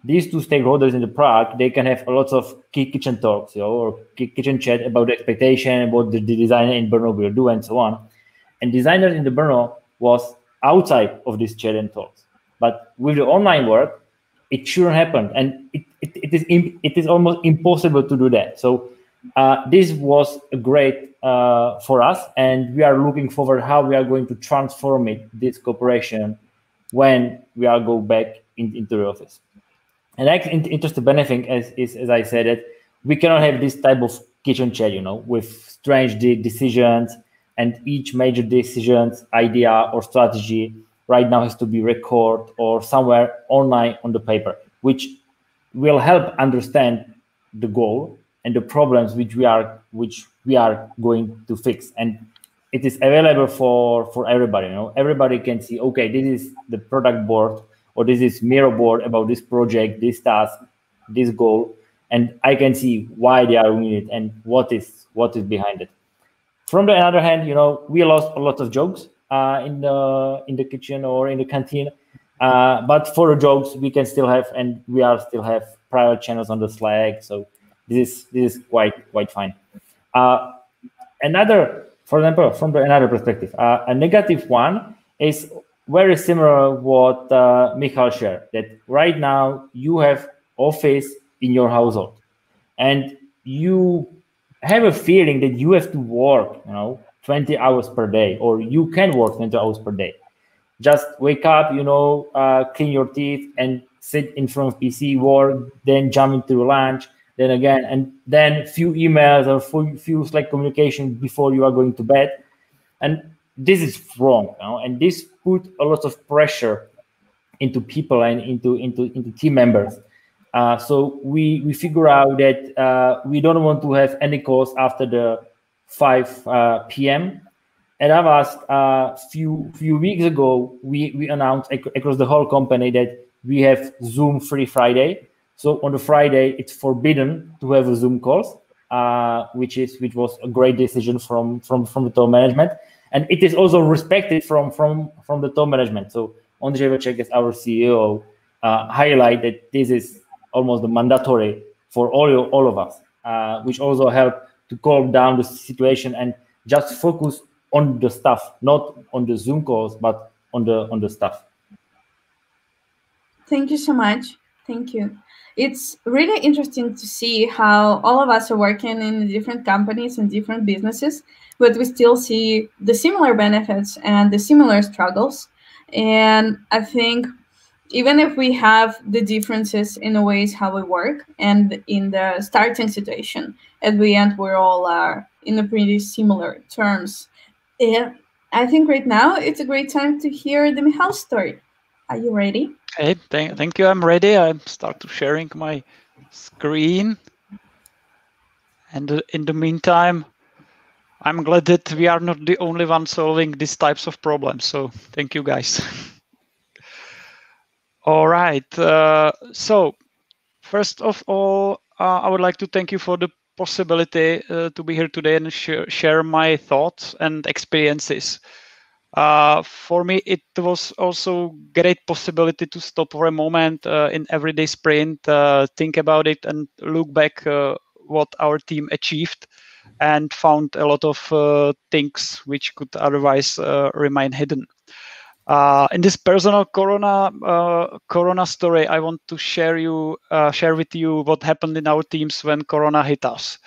these two stakeholders in the Prague, they can have a lot of kitchen talks, you know, or kitchen chat about the expectation, about the, designer in Brno will do, and so on. And designers in the Brno was outside of this chat and talks. But with the online work, it shouldn't happen, and it, it, it is it is almost impossible to do that. So uh, this was great uh, for us, and we are looking forward how we are going to transform it, this cooperation, when we are go back in, into the office. And actually, interesting benefit is, is, as I said, that we cannot have this type of kitchen chat, you know, with strange de decisions, and each major decisions, idea or strategy right now has to be recorded or somewhere online on the paper, which will help understand the goal and the problems which we are which we are going to fix. And it is available for for everybody you know? Everybody can see okay this is the product board or this is Miro board about this project this task this goal and i can see why they are doing it and what is what is behind it. From the other hand you know we lost a lot of jokes uh, in the in the kitchen or in the canteen uh, but for the jokes we can still have and we are still have private channels on the slack so this is this is quite quite fine. Uh, another, for example, from the, another perspective, uh, a negative one is very similar what uh, Michal shared. That right now you have office in your household, and you have a feeling that you have to work, you know, 20 hours per day, or you can work 20 hours per day. Just wake up, you know, uh, clean your teeth, and sit in front of PC, work, then jump into lunch, then again, and then few emails or few, few Slack communication before you are going to bed. And this is wrong, you know? and this put a lot of pressure into people and into into into team members. Uh, so we we figure out that uh, we don't want to have any calls after the 5 uh, p.m. And i've asked a uh, few few weeks ago we we announced ac across the whole company that we have Zoom free Friday. So on the Friday, it's forbidden to have a Zoom calls, uh, which is which was a great decision from from from the top management, and it is also respected from from from the top management. So Ondřej Vlček, as our CEO, uh, highlight that this is almost mandatory for all all of us, uh, which also help to calm down the situation and just focus on the stuff, not on the Zoom calls, but on the on the stuff. Thank you so much. Thank you it's really interesting to see how all of us are working in different companies and different businesses, but we still see the similar benefits and the similar struggles. And I think even if we have the differences in the ways how we work and in the starting situation, at the end we all are in a pretty similar terms. Yeah, I think right now it's a great time to hear the Michal story. Are you ready? Okay, thank, thank you. I'm ready. I start to sharing my screen. And uh, in the meantime, I'm glad that we are not the only one solving these types of problems. So thank you guys. all right. Uh, so first of all, uh, I would like to thank you for the possibility uh, to be here today and sh share my thoughts and experiences. Uh, for me, it was also great possibility to stop for a moment uh, in everyday sprint, uh, think about it, and look back uh, what our team achieved, and found a lot of uh, things which could otherwise remain hidden. in this personal Corona Corona story, I want to share you share with you what happened in our teams when Corona hit us.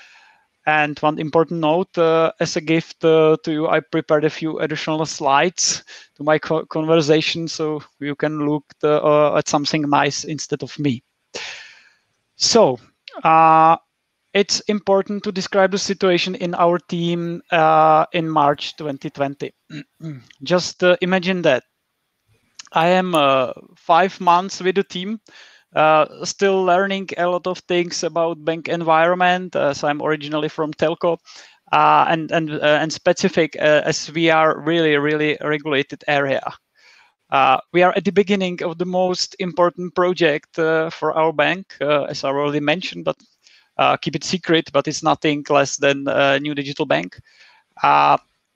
And one important note, uh, as a gift uh, to you, I prepared a few additional slides to my co conversation so you can look the, uh, at something nice instead of me. So uh, it's important to describe the situation in our team uh, in March 2020. Just uh, imagine that. I am five months with the team uh, still learning a lot of things about bank environment. Uh, so I'm originally from telco. Uh, and and uh, and specific uh, as we are really really regulated area. we are at the beginning of the most important project for our bank, as I already mentioned, but keep it secret. But it's nothing less than a new digital bank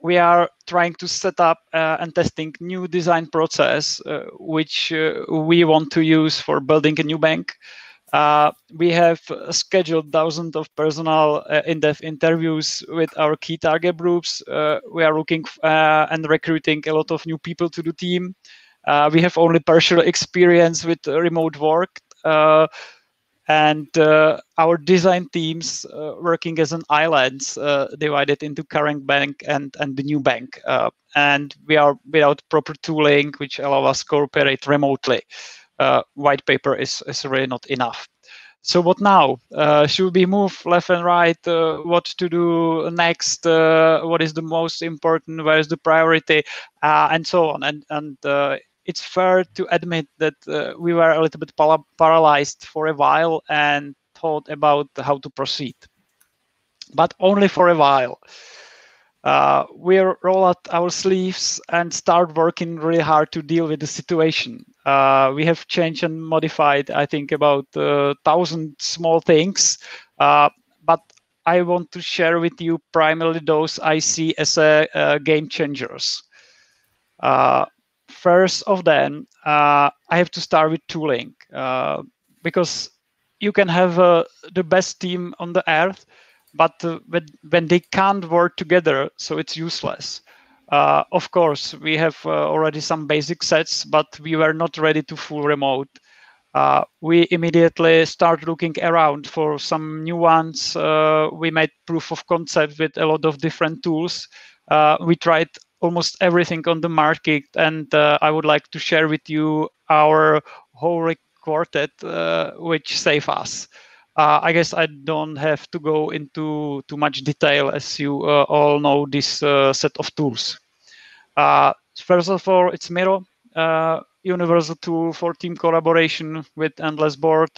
we are trying to set up uh, and testing new design process uh, which uh, we want to use for building a new bank. Uh, we have scheduled thousands of personal uh, in-depth interviews with our key target groups. Uh, we are looking and recruiting a lot of new people to the team. We have only partial experience with remote work and uh, our design teams uh, working as an islands uh, divided into current bank and and the new bank uh, and we are without proper tooling which allow us cooperate remotely. Uh, white paper is, is really not enough. So what now? Uh, should we move left and right? What to do next? What is the most important? Where is the priority? And so on. And and it's fair to admit that uh, we were a little bit paralyzed for a while and thought about how to proceed, but only for a while. Uh, we roll out our sleeves and start working really hard to deal with the situation. Uh, we have changed and modified, I think, about a uh, thousand small things, uh, but I want to share with you primarily those I see as a game changers. Uh, first of them, uh, I have to start with tooling uh, because you can have uh, the best team on the earth, but uh, when, when they can't work together, so it's useless. Uh, of course, we have uh, already some basic sets, but we were not ready to full remote. we immediately start looking around for some new ones. we made proof of concept with a lot of different tools. we tried almost everything on the market, and uh, I would like to share with you our whole quartet, uh, which save us. Uh, I guess I don't have to go into too much detail, as you uh, all know this uh, set of tools. Uh, first of all, it's Miro, universal tool for team collaboration with endless board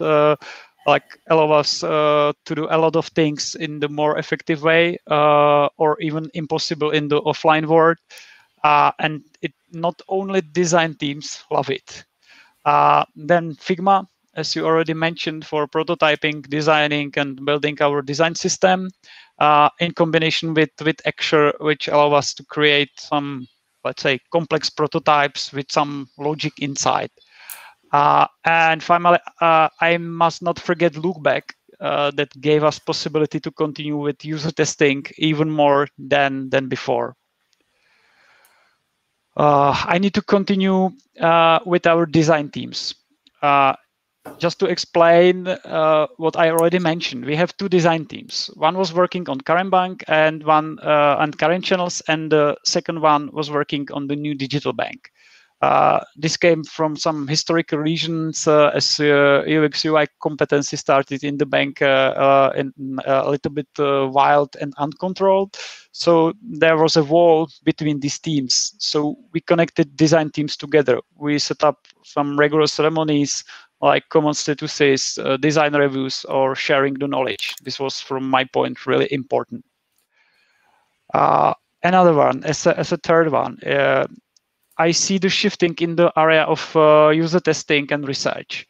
like allow us uh, to do a lot of things in the more effective way uh, or even impossible in the offline world. Uh, and it not only design teams love it. Uh, then figma as you already mentioned for prototyping designing and building our design system uh, in combination with with Axure, which allow us to create some let's say complex prototypes with some logic inside and finally, uh, I must not forget Lookback uh, that gave us possibility to continue with user testing even more than, than before. Uh, I need to continue uh, with our design teams. Uh, just to explain what I already mentioned, we have two design teams. One was working on current bank and one on current channels, and the second one was working on the new digital bank. Uh, this came from some historical reasons uh, as uh, UX UI competency started in the bank uh, uh, in, a little bit wild and uncontrolled. So there was a wall between these teams. So we connected design teams together. We set up some regular ceremonies like common statuses, design reviews, or sharing the knowledge. This was, from my point, really important. another one, as a, as a third one, I see the shifting in the area of uh, user testing and research.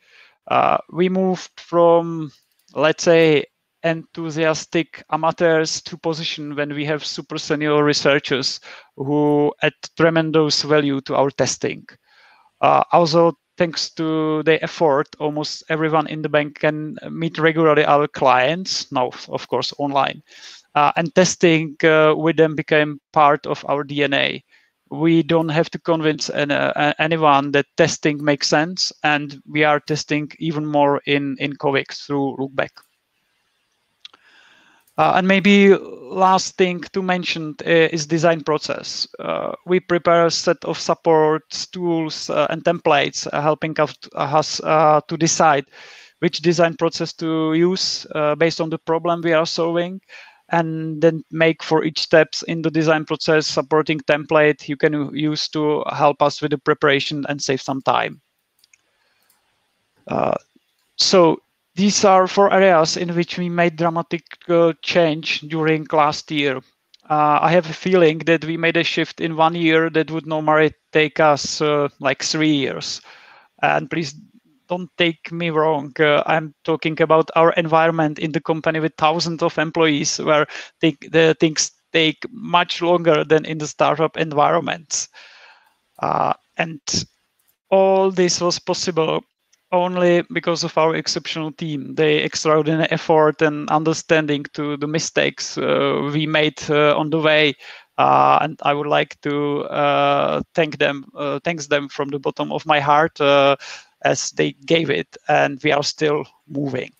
Uh, we moved from, let's say, enthusiastic amateurs to position when we have super senior researchers who add tremendous value to our testing. Uh, also, thanks to the effort, almost everyone in the bank can meet regularly our clients, now, of course, online. Uh, and testing uh, with them became part of our DNA we don't have to convince any, uh, anyone that testing makes sense, and we are testing even more in in COVID through Lookback. Uh, and maybe last thing to mention uh, is design process. Uh, we prepare a set of supports, tools, uh, and templates uh, helping us to decide which design process to use based on the problem we are solving and then make for each steps in the design process supporting template you can use to help us with the preparation and save some time. Uh, so these are four areas in which we made dramatic uh, change during last year. Uh, I have a feeling that we made a shift in one year that would normally take us uh, like three years. And please don't take me wrong. Uh, I'm talking about our environment in the company with thousands of employees, where the things take much longer than in the startup environments. Uh, and all this was possible only because of our exceptional team. The extraordinary effort and understanding to the mistakes uh, we made uh, on the way. Uh, and I would like to uh, thank them, uh, thanks them from the bottom of my heart as they gave it, and we are still moving.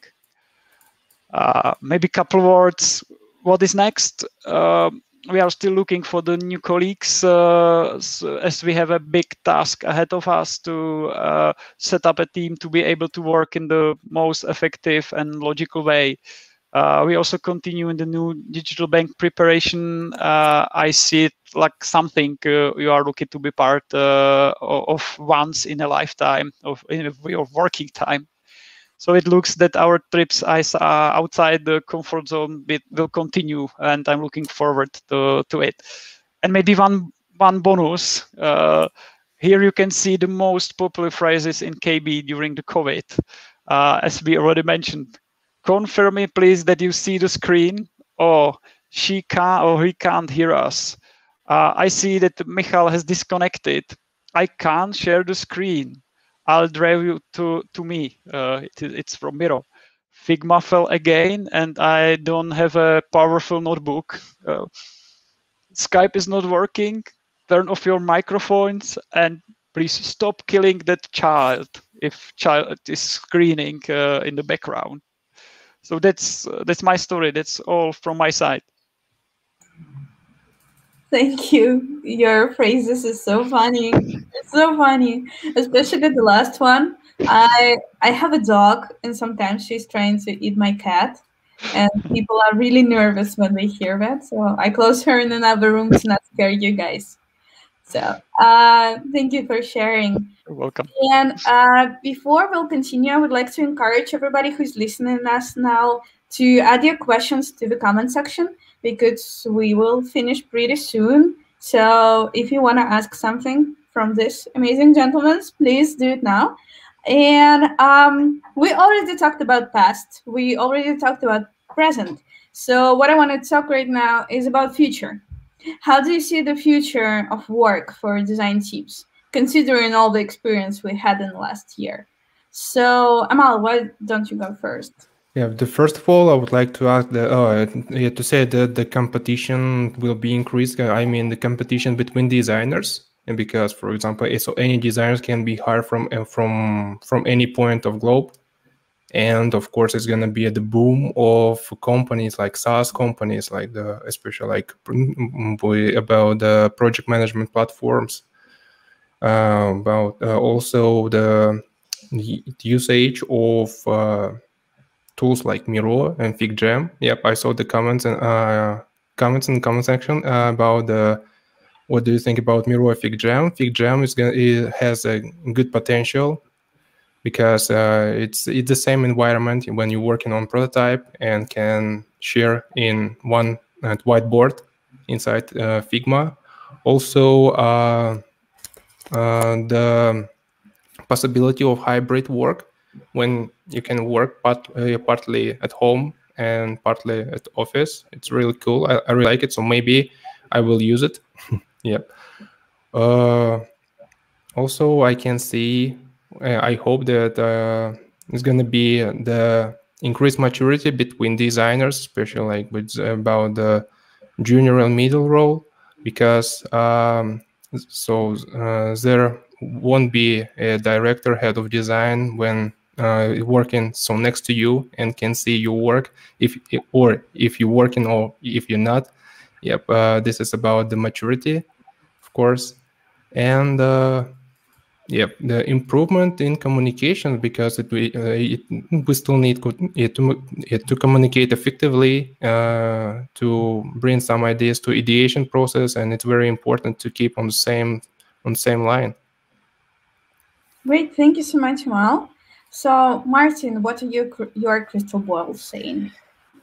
Uh, maybe a couple words. What is next? Uh, we are still looking for the new colleagues uh, as we have a big task ahead of us to uh, set up a team to be able to work in the most effective and logical way. Uh, we also continue in the new digital bank preparation. Uh, I see it like something uh, you are looking to be part uh, of once in a lifetime of in your working time. So it looks that our trips outside the comfort zone will continue, and I'm looking forward to, to it. And maybe one one bonus. Uh, here you can see the most popular phrases in KB during the COVID. Uh, as we already mentioned, confirm me please that you see the screen or she can't or he can't hear us. Uh, I see that Michal has disconnected. I can't share the screen. I'll drive you to, to me. Uh, it, it's from Miro. Figma fell again, and I don't have a powerful notebook. Uh, Skype is not working. Turn off your microphones and please stop killing that child if child is screening uh, in the background so that's that's my story. That's all from my side. Thank you. Your phrases is so funny. It's so funny especially the last one. I i have a dog and sometimes she's trying to eat my cat. And people are really nervous when they hear that. So i close her in another room to not scare you guys so uh, thank you for sharing. You're welcome. And uh, before we'll continue, I would like to encourage everybody who's listening to us now to add your questions to the comment section because we will finish pretty soon. So if you want to ask something from this amazing gentlemen, please do it now. And um, we already talked about past. We already talked about present. So what I want to talk right now is about future. How do you see the future of work for design teams, considering all the experience we had in last year? So, Amal, why don't you go first? Yeah, the first of all, I would like to ask the uh, to say that the competition will be increased. I mean, the competition between designers, and because, for example, so any designers can be hired from uh, from from any point of globe and of course it's going to be the boom of companies like SaaS companies like the especially like about the project management platforms uh, about uh, also the, usage of uh, tools like Miro and FigJam. Yep, I saw the comments and uh, comments in the comment section uh, about the what do you think about Miro and FigJam? FigJam is gonna it has a good potential because uh, it's it's the same environment when you're working on prototype and can share in one uh, whiteboard inside uh, Figma. Also, uh, uh, the possibility of hybrid work when you can work part, uh, partly at home and partly at office. It's really cool. I, I really like it. So maybe I will use it. yep. Also, I can see. I hope that uh, it's going to be the increased maturity between designers, especially like with about the junior and middle role, because um, so uh, there won't be a director head of design when uh, working so next to you and can see your work. If or if you're working or if you're not yep uh, this is about the maturity of course. And uh, yep the improvement in communication because it, we, uh, it, we still need it to, it to communicate effectively uh, to bring some ideas to ideation process and it's very important to keep on the same on the same line great thank you so much Mal. So, Martin, what are your your crystal ball saying?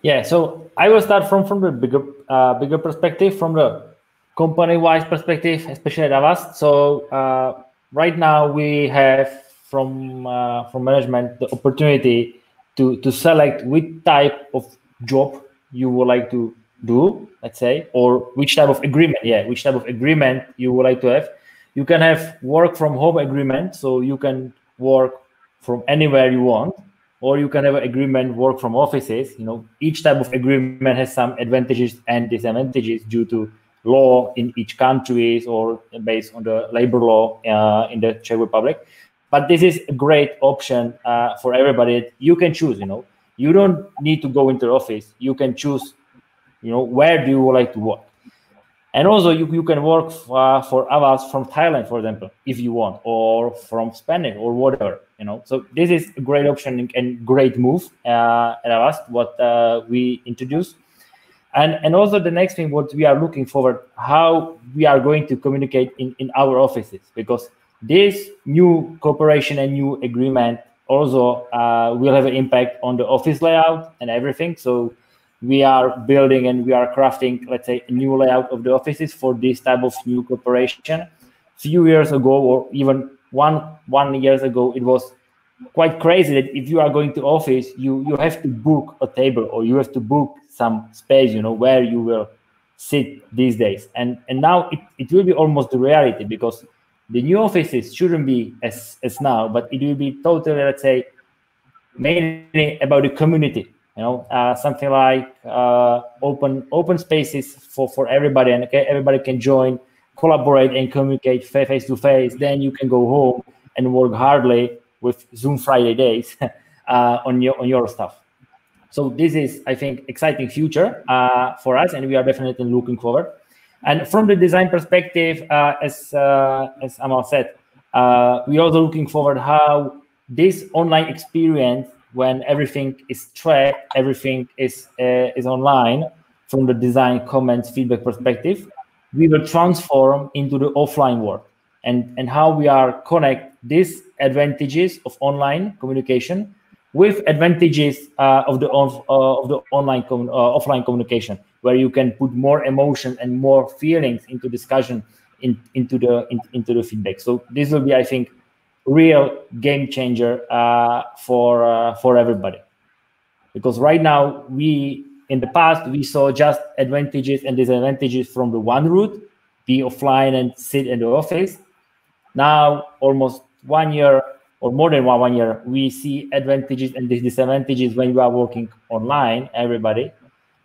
Yeah, so I will start from from the bigger uh, bigger perspective, from the company-wise perspective, especially at Avast. So uh, right now we have from uh, from management the opportunity to to select which type of job you would like to do, let's say, or which type of agreement. Yeah, which type of agreement you would like to have. You can have work from home agreement, so you can work from anywhere you want or you can have an agreement work from offices you know each type of agreement has some advantages and disadvantages due to law in each countries or based on the labor law uh, in the czech republic. But this is a great option uh, for everybody. You can choose you know. You don't need to go into the office. You can choose you know where do you like to work. And also you, you can work uh, for hours from thailand for example if you want or from spain or whatever you know. So this is a great option and great move uh, at Avast what uh, we introduced and and also the next thing what we are looking forward how we are going to communicate in in our offices because this new cooperation and new agreement also uh, will have an impact on the office layout and everything. So we are building and we are crafting let's say a new layout of the offices for this type of new cooperation. Few years ago or even one one years ago it was quite crazy that if you are going to office you you have to book a table or you have to book some space you know where you will sit these days. And and now it, it will be almost the reality because the new offices shouldn't be as as now but it will be totally let's say mainly about the community you know uh, something like uh, open open spaces for for everybody and okay, everybody can join collaborate and communicate face to face, then you can go home and work hardly with Zoom Friday days uh, on your on your stuff. So this is, I think, exciting future uh, for us, and we are definitely looking forward. And from the design perspective, uh, as as Amal said, we are also looking forward how this online experience, when everything is tracked, everything is uh, is online, from the design comments feedback perspective, we will transform into the offline world and, and how we are connect these advantages of online communication with advantages uh, of the of, uh, of the online com- uh, offline communication where you can put more emotion and more feelings into discussion in, into the in, into the feedback. So this will be i think real game changer uh, for uh, for everybody. Because right now we in the past we saw just advantages and disadvantages from the one route be offline and sit in the office now almost one year or more than one, one year we see advantages and disadvantages when you are working online everybody.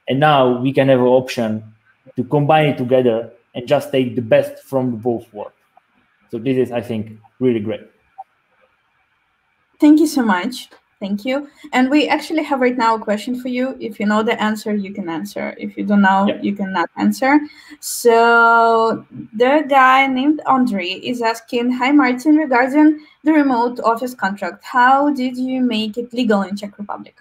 And now we can have an option to combine it together and just take the best from both worlds. So this is i think really great. Thank you so much Thank you. And we actually have right now a question for you. If you know the answer, you can answer. If you don't know, Yeah. you cannot answer. So the guy named Andre is asking, Hi Martin, regarding the remote office contract, how did you make it legal in Czech Republic?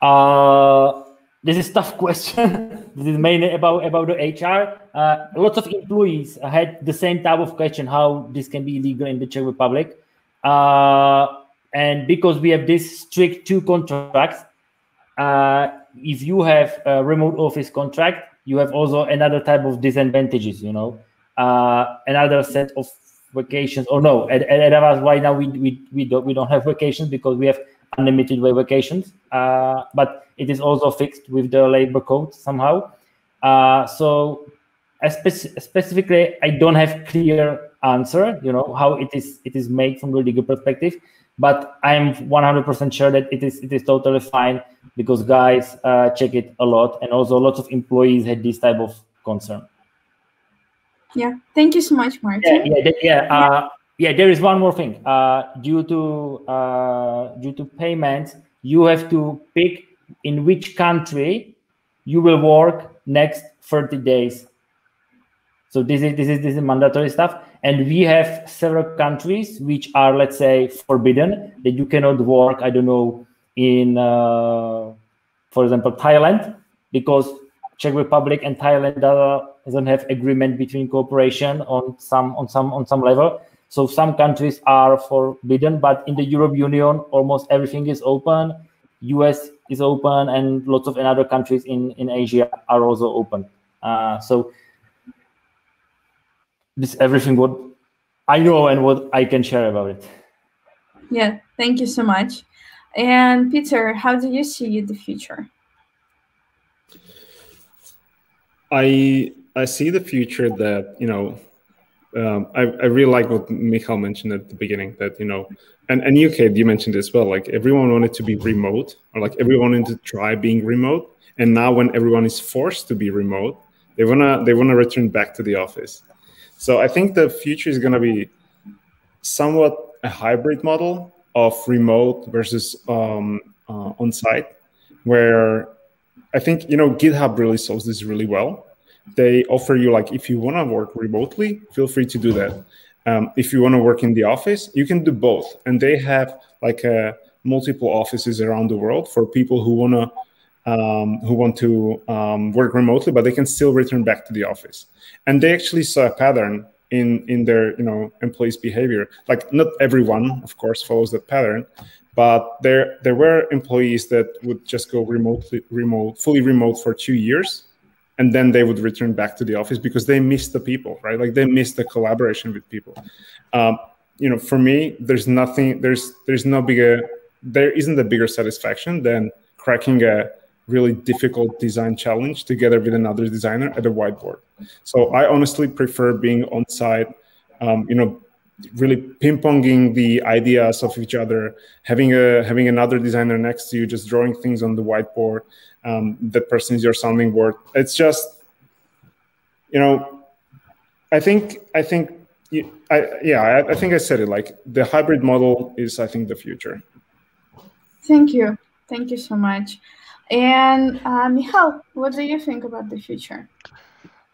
Uh, this is tough question. this is mainly about about the HR. Uh, lots of employees had the same type of question: how this can be legal in the Czech Republic. Uh, and because we have this strict two contracts, uh, if you have a remote office contract, you have also another type of disadvantages. You know, uh, another set of vacations. Or no, at, at Avast right now we we we don't we don't have vacations because we have unlimited way vacations. Uh, but it is also fixed with the labor code somehow. Uh, so spec- specifically, I don't have clear answer. You know how it is it is made from the legal perspective, but I am 100% sure that it is it is totally fine because guys uh, check it a lot, and also lots of employees had this type of concern. Yeah, thank you so much, Yeah, Martin. yeah, yeah. Uh, yeah, there is one more thing. Uh, due to uh, due to payments, you have to pick in which country you will work next 30 days. So this is this is this is mandatory stuff, and we have several countries which are, let's say, forbidden that you cannot work. I don't know in, uh, for example, Thailand, because Czech Republic and Thailand doesn't have agreement between cooperation on some on some on some level. So some countries are forbidden, but in the Europe Union, almost everything is open. US is open, and lots of other countries in in Asia are also open. Uh, so this everything what I know and what I can share about it. Yeah, thank you so much. And Peter, how do you see the future? I I see the future that you know. Um, I, I really like what Michal mentioned at the beginning that you know, and and you Kate, you mentioned as well. Like everyone wanted to be remote, or like everyone wanted to try being remote, and now when everyone is forced to be remote, they wanna they wanna return back to the office. So I think the future is gonna be somewhat a hybrid model of remote versus um, uh, on site, where I think you know GitHub really solves this really well. They offer you like if you want to work remotely, feel free to do that. Um, if you want to work in the office, you can do both, and they have like uh, multiple offices around the world for people who want to um, who want to um, work remotely, but they can still return back to the office. And they actually saw a pattern in in their you know employees' behavior. Like not everyone, of course, follows that pattern, but there there were employees that would just go remotely remote, fully remote for two years, and then they would return back to the office because they miss the people, right? Like they miss the collaboration with people. Um, you know, for me, there's nothing, there's there's no bigger, there isn't a bigger satisfaction than cracking a really difficult design challenge together with another designer at a whiteboard. So I honestly prefer being on site. Um, you know, really ping ponging the ideas of each other, having a having another designer next to you, just drawing things on the whiteboard. Um, that person is your sounding board. It's just, you know, I think I think I yeah I, I think I said it like the hybrid model is I think the future. Thank you. Thank you so much. And uh, Michal, what do you think about the future?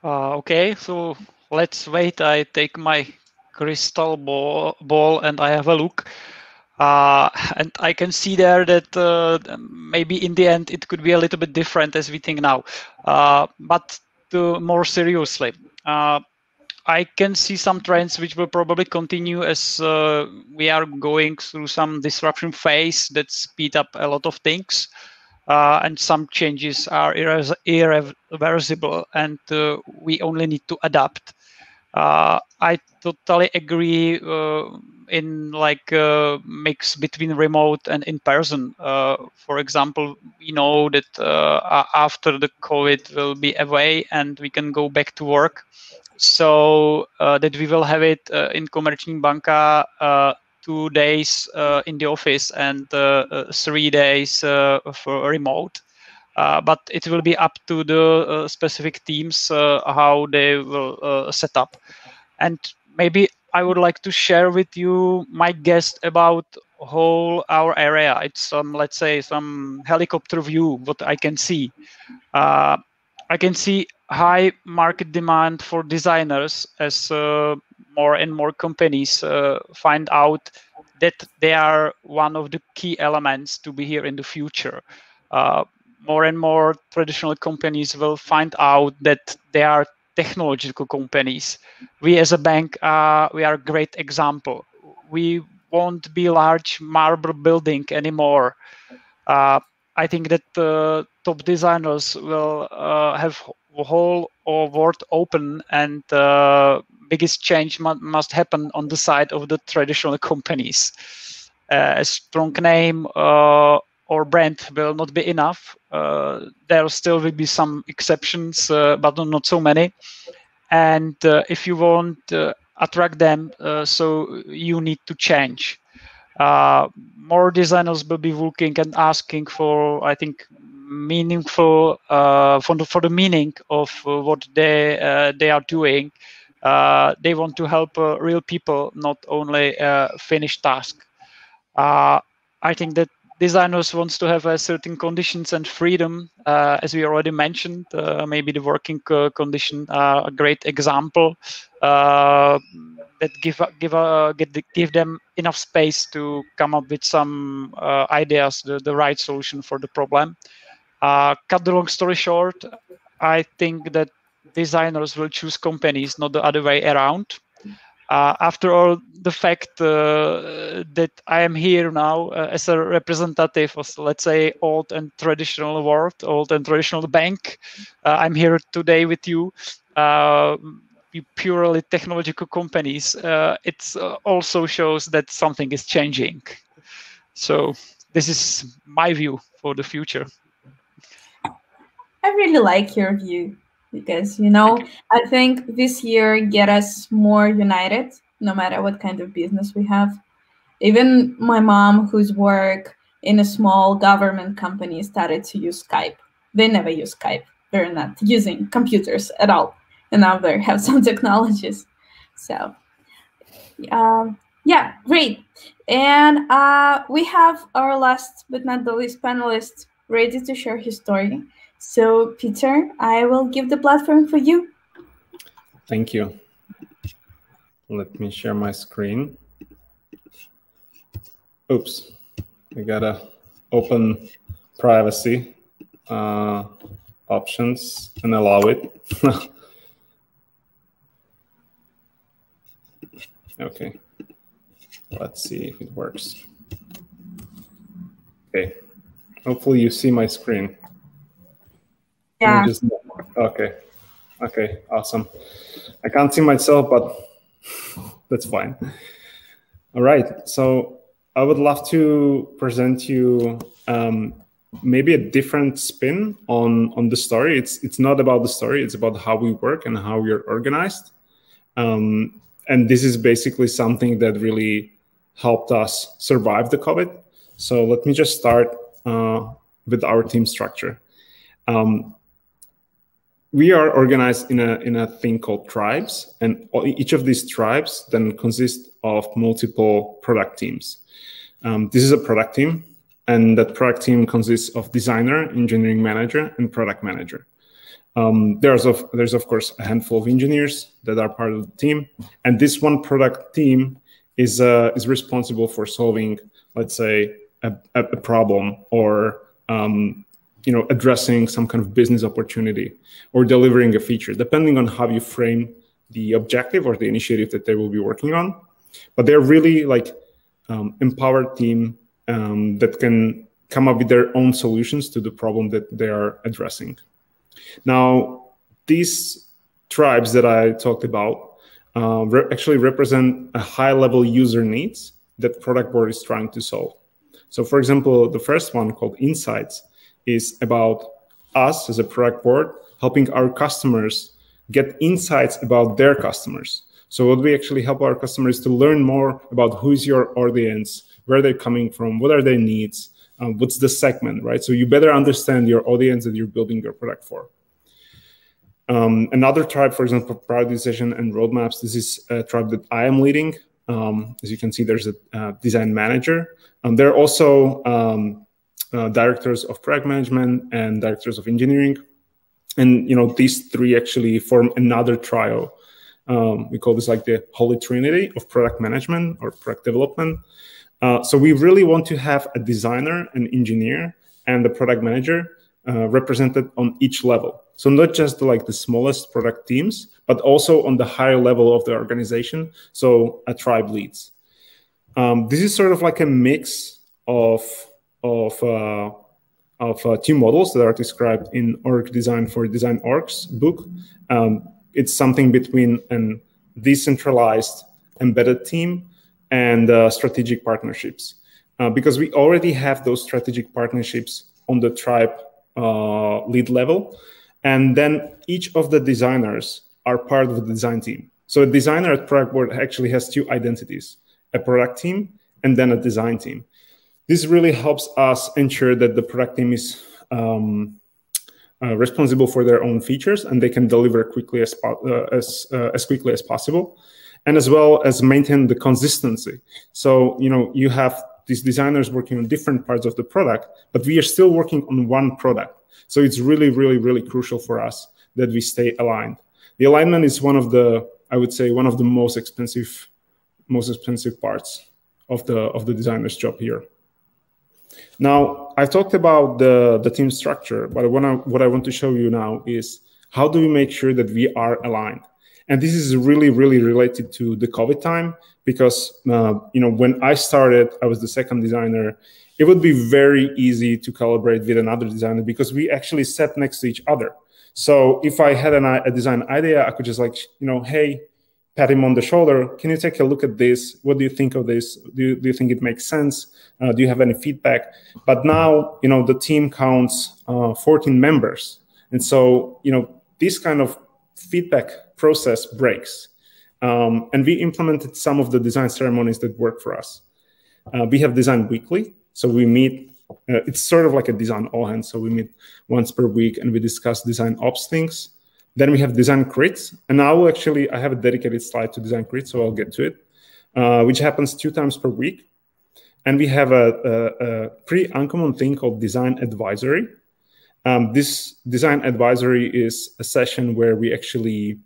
Uh, okay, so let's wait. I take my crystal ball, ball and I have a look. Uh, and I can see there that uh, maybe in the end it could be a little bit different as we think now. Uh, but more seriously, uh, I can see some trends which will probably continue as uh, we are going through some disruption phase that speed up a lot of things. Uh, and some changes are irre- irreversible and uh, we only need to adapt. Uh, I totally agree uh, in like uh, mix between remote and in person. Uh, for example, we know that after the COVID will be away and we can go back to work. So that we will have it in Komerční banka two days uh, in the office and uh, uh, three days for remote. But it will be up to the specific teams how they will set up. And maybe I would like to share with you my guess about whole our area. It's some, let's say, some helicopter view. What I can see, uh, I can see high market demand for designers as uh, more and more companies uh, find out that they are one of the key elements to be here in the future. Uh, more and more traditional companies will find out that they are technological companies. We as a bank, uh, we are a great example. We won't be large marble building anymore. Uh, I think that the top designers will uh, have whole world open and uh, biggest change mu must happen on the side of the traditional companies. Uh, a strong name uh, or brand will not be enough. Uh, there still will be some exceptions, uh, but not so many. And uh, if you want to attract them, so you need to change. more designers will be looking and asking for, I think, meaningful uh, for the for the meaning of uh, what they uh, they are doing. they want to help real people, not only finished task. I think that designers wants to have certain conditions and freedom, uh, as we already mentioned. Uh, maybe the working condition are a great example that give give give, give them enough space to come up with some ideas, the, the right solution for the problem. Uh, cut the long story short, I think that designers will choose companies, not the other way around. Uh, after all, the fact uh, that I am here now uh, as a representative of, let's say, old and traditional world, old and traditional bank, uh, I'm here today with you. Uh, purely technological companies. it also shows that something is changing. So this is my view for the future. I really like your view because you know I think this year get us more united no matter what kind of business we have. Even my mom, whose work in a small government company, started to use Skype. They never use Skype. They're not using computers at all, and now they have some technologies. So, um, yeah, great. And uh, we have our last but not the least panelist ready to share his story. So, Peter, I will give the platform for you. Thank you. Let me share my screen. Oops, I gotta open privacy uh, options and allow it. okay, let's see if it works. Okay, hopefully you see my screen. Yeah. Just, okay. Okay. Awesome. I can't see myself, but that's fine. All right. So I would love to present you um, maybe a different spin on on the story. It's it's not about the story. It's about how we work and how we are organized. Um, and this is basically something that really helped us survive the COVID. So let me just start uh, with our team structure. Um, we are organized in a in a thing called tribes, and each of these tribes then consists of multiple product teams. Um, this is a product team, and that product team consists of designer, engineering manager, and product manager. Um, there's of there's of course a handful of engineers that are part of the team, and this one product team is uh, is responsible for solving, let's say, a, a problem or um, you know addressing some kind of business opportunity or delivering a feature depending on how you frame the objective or the initiative that they will be working on. But they're really like um, empowered team um, that can come up with their own solutions to the problem that they are addressing. Now these tribes that i talked about uh, re actually represent a high level user needs that Productboard is trying to solve. So for example the first one called insights is about us as a Productboard helping our customers get insights about their customers. So what we actually help our customers to learn more about who is your audience, where they're coming from, what are their needs, um, what's the segment, right? So you better understand your audience that you're building your product for. Um, another tribe, for example, prioritization and roadmaps. This is a tribe that I am leading. Um, as you can see, there's a uh, design manager. Um, there are also um, uh, directors of product management and directors of engineering. And you know these three actually form another trio. Um, we call this like the holy trinity of product management or product development. Uh, so we really want to have a designer, an engineer, and the product manager uh, represented on each level. So not just the, like the smallest product teams, but also on the higher level of the organization. So a tribe leads. Um, this is sort of like a mix of of uh, of uh, two models that are described in Org Design for Design Orgs book. Um, it's something between an decentralized embedded team and uh, strategic partnerships, uh, because we already have those strategic partnerships on the tribe uh, lead level, and then each of the designers are part of the design team. So a designer at Productboard actually has two identities: a product team and then a design team. This really helps us ensure that the product team is um, uh, responsible for their own features and they can deliver quickly as, uh, as, uh, as quickly as possible and as well as maintain the consistency. So you know you have these designers working on different parts of the product but we are still working on one product. So it's really really really crucial for us that we stay aligned. The alignment is one of the i would say one of the most expensive most expensive parts of the of the designer's job here now, I've talked about the, the team structure, but what I, what I want to show you now is how do we make sure that we are aligned? And this is really, really related to the COVID time because, uh, you know, when I started, I was the second designer. It would be very easy to collaborate with another designer because we actually sat next to each other. So if I had an, a design idea, I could just like, you know, hey, pat him on the shoulder. Can you take a look at this? What do you think of this? Do you, do you think it makes sense? Uh, do you have any feedback? But now, you know, the team counts uh, 14 members. And so, you know, this kind of feedback process breaks. Um, and we implemented some of the design ceremonies that work for us. Uh, we have design weekly. So we meet, uh, it's sort of like a design all hands. So we meet once per week and we discuss design ops things. Then we have design crits, and now actually I have a dedicated slide to design crits, so I'll get to it, uh, which happens two times per week. And we have a, a, a pretty uncommon thing called design advisory. Um, this design advisory is a session where we actually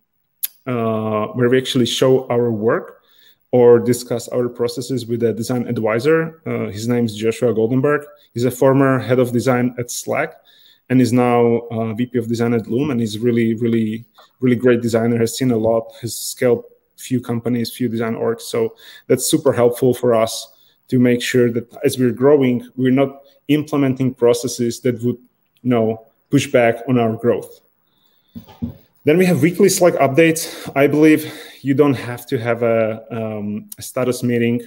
uh, where we actually show our work or discuss our processes with a design advisor. Uh, his name is Joshua Goldenberg. He's a former head of design at Slack, and is now uh, VP of design at Loom, and he's really, really, really great designer. Has seen a lot, has scaled few companies, few design orgs. So that's super helpful for us to make sure that as we're growing, we're not implementing processes that would, you know, push back on our growth. Then we have weekly Slack updates. I believe you don't have to have a, um, a status meeting.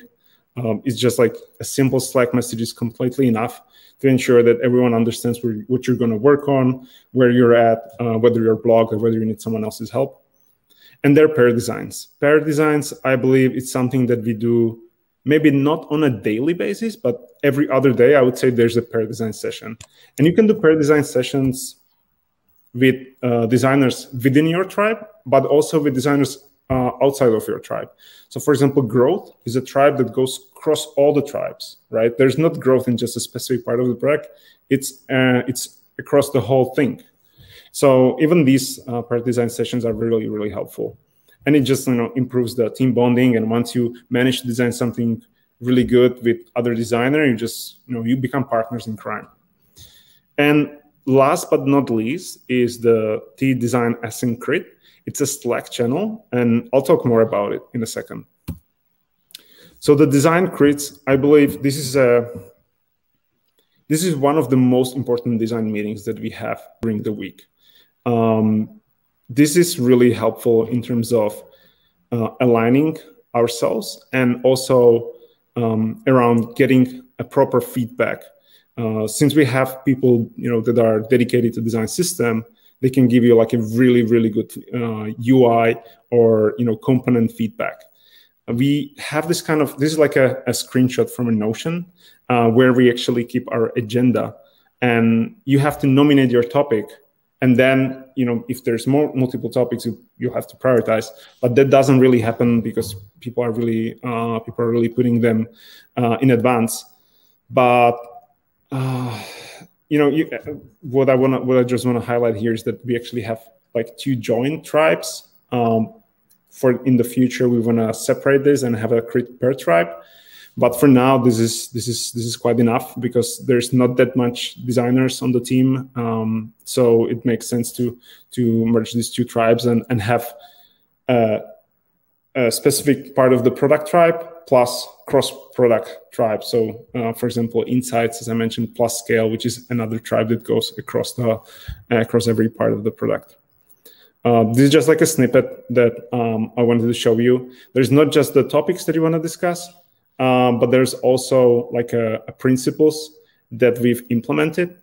Um, it's just like a simple Slack message is completely enough to ensure that everyone understands where, what you're going to work on, where you're at, uh, whether you're blocked or whether you need someone else's help. And their pair designs. Pair designs, I believe it's something that we do maybe not on a daily basis, but every other day, I would say there's a pair design session. And you can do pair design sessions with uh, designers within your tribe, but also with designers uh, outside of your tribe. So, for example, growth is a tribe that goes across all the tribes, right? There's not growth in just a specific part of the project; it's uh, it's across the whole thing. So, even these uh, part design sessions are really really helpful, and it just you know improves the team bonding. And once you manage to design something really good with other designer, you just you know you become partners in crime. And last but not least is the T Design Async Crit it's a Slack channel, and I'll talk more about it in a second. So the design crits, I believe this is a this is one of the most important design meetings that we have during the week. Um, this is really helpful in terms of uh, aligning ourselves and also um, around getting a proper feedback. Uh, since we have people, you know, that are dedicated to design system, they can give you like a really really good uh, UI or you know component feedback. We have this kind of this is like a, a screenshot from a Notion uh, where we actually keep our agenda, and you have to nominate your topic, and then you know if there's more multiple topics you, you have to prioritize. But that doesn't really happen because people are really uh, people are really putting them uh, in advance. But uh, you know you, what i want what i just want to highlight here is that we actually have like two joint tribes. Um, for in the future we want to separate this and have a crit per tribe. But for now this is this is this is quite enough because there's not that much designers on the team. Um, so it makes sense to to merge these two tribes and and have uh, a specific part of the product tribe plus cross product tribe so uh, for example insights as i mentioned plus scale which is another tribe that goes across the uh, across every part of the product uh, this is just like a snippet that um, I wanted to show you. There's not just the topics that you want to discuss, um, but there's also like a, a principles that we've implemented.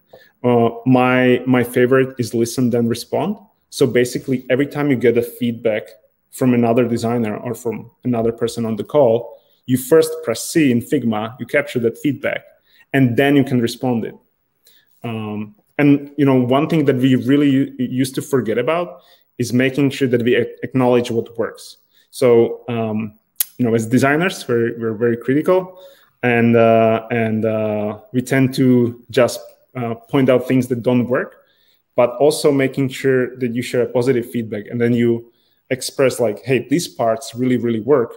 Uh, my my favorite is listen then respond. So basically, every time you get a feedback from another designer or from another person on the call, you first press C in Figma, you capture that feedback, and then you can respond it. Um, and you know, one thing that we really used to forget about is making sure that we acknowledge what works. So um, you know, as designers, we're, we're very critical, and uh, and uh, we tend to just uh, point out things that don't work, but also making sure that you share a positive feedback, and then you express like, hey, these parts really really work.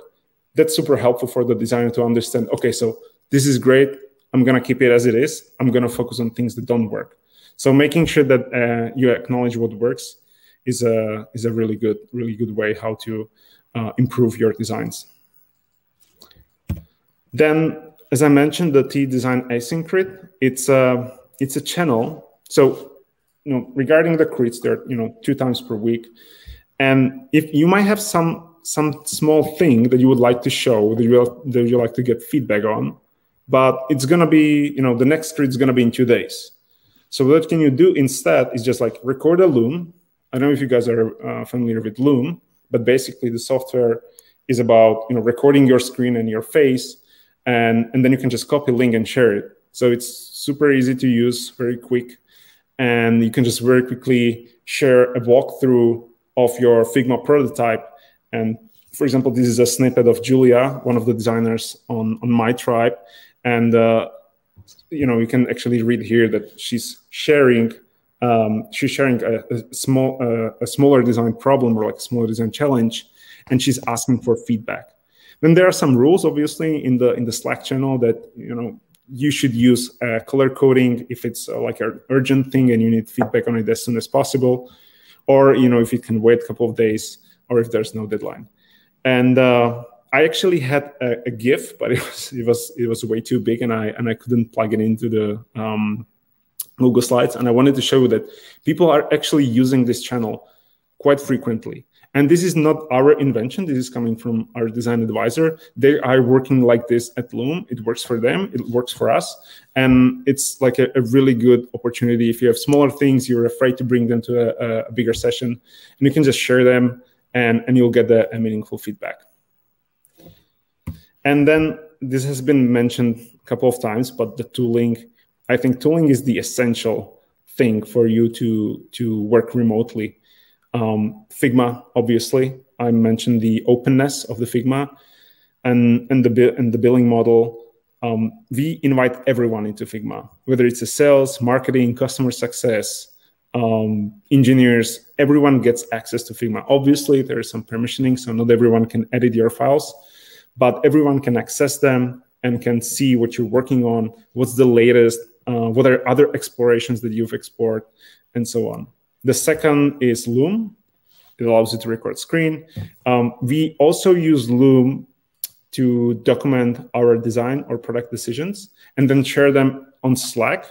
That's super helpful for the designer to understand. Okay, so this is great. I'm gonna keep it as it is. I'm gonna focus on things that don't work. So making sure that uh, you acknowledge what works is a is a really good really good way how to uh, improve your designs. Then, as I mentioned, the T Design Asyncrit, it's a it's a channel. So, you know, regarding the crits, they're you know two times per week, and if you might have some some small thing that you would like to show that you that you like to get feedback on, but it's gonna be you know the next crit is gonna be in two days. So what can you do instead is just like record a Loom. I don't know if you guys are uh, familiar with Loom, but basically the software is about you know recording your screen and your face and, and then you can just copy link and share it. So it's super easy to use, very quick, and you can just very quickly share a walkthrough of your Figma prototype. And for example, this is a snippet of Julia, one of the designers on, on my tribe. And uh, you know, you can actually read here that she's sharing um, she's sharing a, a small uh, a smaller design problem or like a smaller design challenge, and she's asking for feedback. Then there are some rules, obviously, in the in the Slack channel that you know you should use uh, color coding if it's uh, like an urgent thing and you need feedback on it as soon as possible, or you know if it can wait a couple of days, or if there's no deadline. And uh, I actually had a, a, GIF, but it was it was it was way too big, and I and I couldn't plug it into the um, Google Slides. And I wanted to show that people are actually using this channel quite frequently. And this is not our invention. This is coming from our design advisor. They are working like this at Loom. It works for them. It works for us. And it's like a, a really good opportunity. If you have smaller things, you're afraid to bring them to a, a bigger session, and you can just share them and, and you'll get a, a meaningful feedback. And then this has been mentioned a couple of times, but the tooling, I think tooling is the essential thing for you to, to work remotely um, Figma, obviously, I mentioned the openness of the Figma and, and, the, and the billing model. Um, we invite everyone into Figma, whether it's a sales, marketing, customer success, um, engineers, everyone gets access to Figma. Obviously, there is some permissioning, so not everyone can edit your files, but everyone can access them and can see what you're working on, what's the latest, uh, what are other explorations that you've explored, and so on. The second is Loom. It allows you to record screen. Um, we also use Loom to document our design or product decisions and then share them on Slack.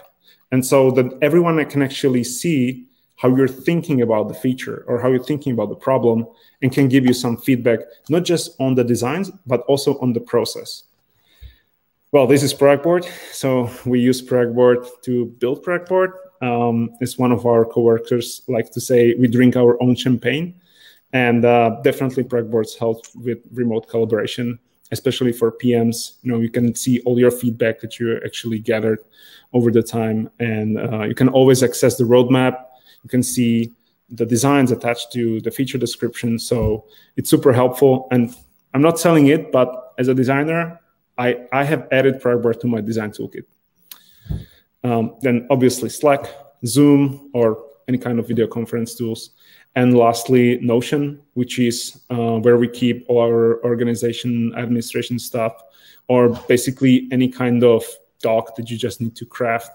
And so that everyone can actually see how you're thinking about the feature or how you're thinking about the problem and can give you some feedback, not just on the designs, but also on the process. Well, this is Board. So we use Board to build Board um, as one of our coworkers like to say, we drink our own champagne. And uh, definitely boards help with remote collaboration, especially for PMs. You know, you can see all your feedback that you actually gathered over the time, and uh, you can always access the roadmap. You can see the designs attached to the feature description. So it's super helpful. And I'm not selling it, but as a designer, I, I have added Productboard to my design toolkit. Um, then obviously Slack, Zoom, or any kind of video conference tools. And lastly, Notion, which is uh, where we keep our organization administration stuff, or basically any kind of doc that you just need to craft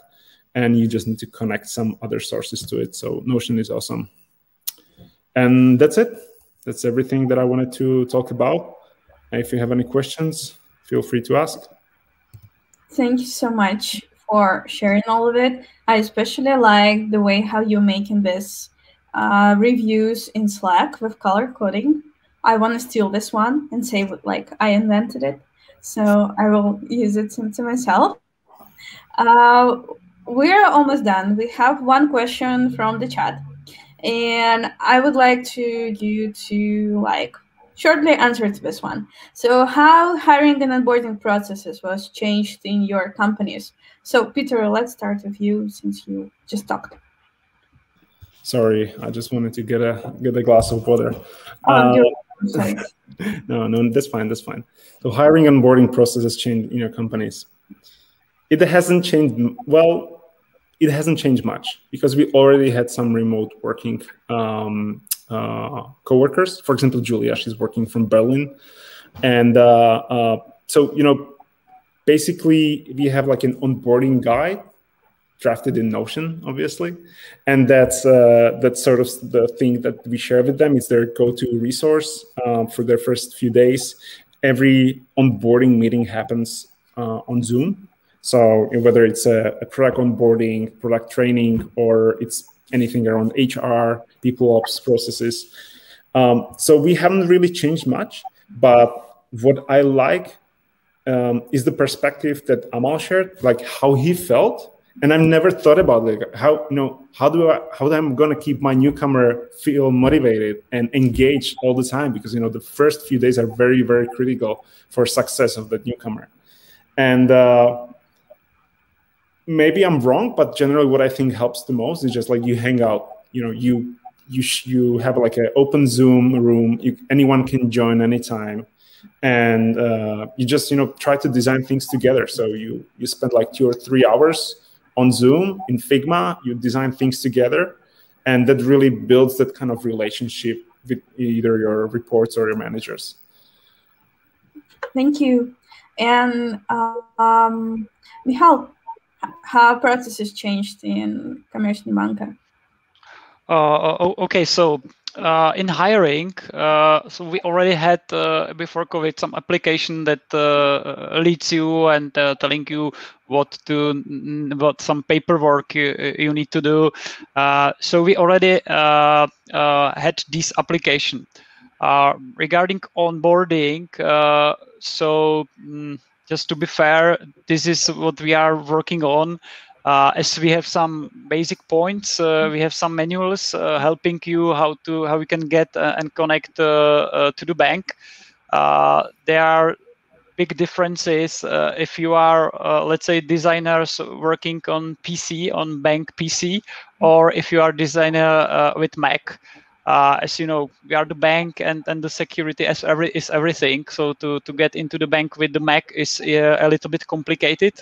and you just need to connect some other sources to it. So Notion is awesome. And that's it. That's everything that I wanted to talk about. If you have any questions, feel free to ask. Thank you so much for sharing all of it. I especially like the way how you're making this uh, reviews in Slack with color coding. I want to steal this one and say like I invented it. So I will use it to, myself. Uh, we're almost done. We have one question from the chat, and I would like to you to like shortly answer to this one. So, how hiring and onboarding processes was changed in your companies? So, Peter, let's start with you since you just talked. Sorry, I just wanted to get a get a glass of water. Oh, uh, no, no, that's fine. That's fine. So, hiring and onboarding processes changed in your companies. It hasn't changed. Well, it hasn't changed much because we already had some remote working um, uh, coworkers. For example, Julia, she's working from Berlin, and uh, uh, so you know, basically we have like an onboarding guide drafted in Notion, obviously, and that's uh, that's sort of the thing that we share with them. It's their go-to resource um, for their first few days. Every onboarding meeting happens uh, on Zoom, so whether it's a, a product onboarding, product training, or it's anything around HR, people ops processes. Um, so we haven't really changed much, but what I like um, is the perspective that Amal shared, like how he felt. And I've never thought about like How you know how do I how am gonna keep my newcomer feel motivated and engaged all the time? Because you know the first few days are very very critical for success of the newcomer. And uh, maybe I'm wrong, but generally what I think helps the most is just like you hang out. You know, you you you have like an open Zoom room. You, anyone can join anytime, and uh, you just you know try to design things together. So you you spend like two or three hours on Zoom in Figma. You design things together, and that really builds that kind of relationship with either your reports or your managers. Thank you. And uh, um, Michal, how processes changed in Komerční banka? Uh, okay, so uh, in hiring, uh, so we already had uh, before COVID some application that uh, leads you and uh, telling you what to what some paperwork you, you need to do. so we already had this application regarding onboarding. so. Um, just to be fair, this is what we are working on. Uh, as we have some basic points, uh, we have some manuals uh, helping you how to how we can get uh, and connect uh, uh, to the bank. there are big differences if you are, let's say, designers working on PC on bank PC, or if you are designer with Mac uh, as you know, we are the bank and, and the security as every, is everything. So to, to get into the bank with the Mac is uh, a little bit complicated.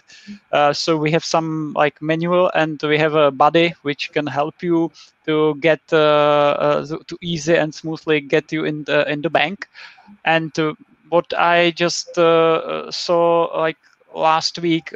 Uh, so we have some like manual and we have a buddy which can help you to get uh, uh, to easy and smoothly get you in the in the bank. And what I just uh, saw like last week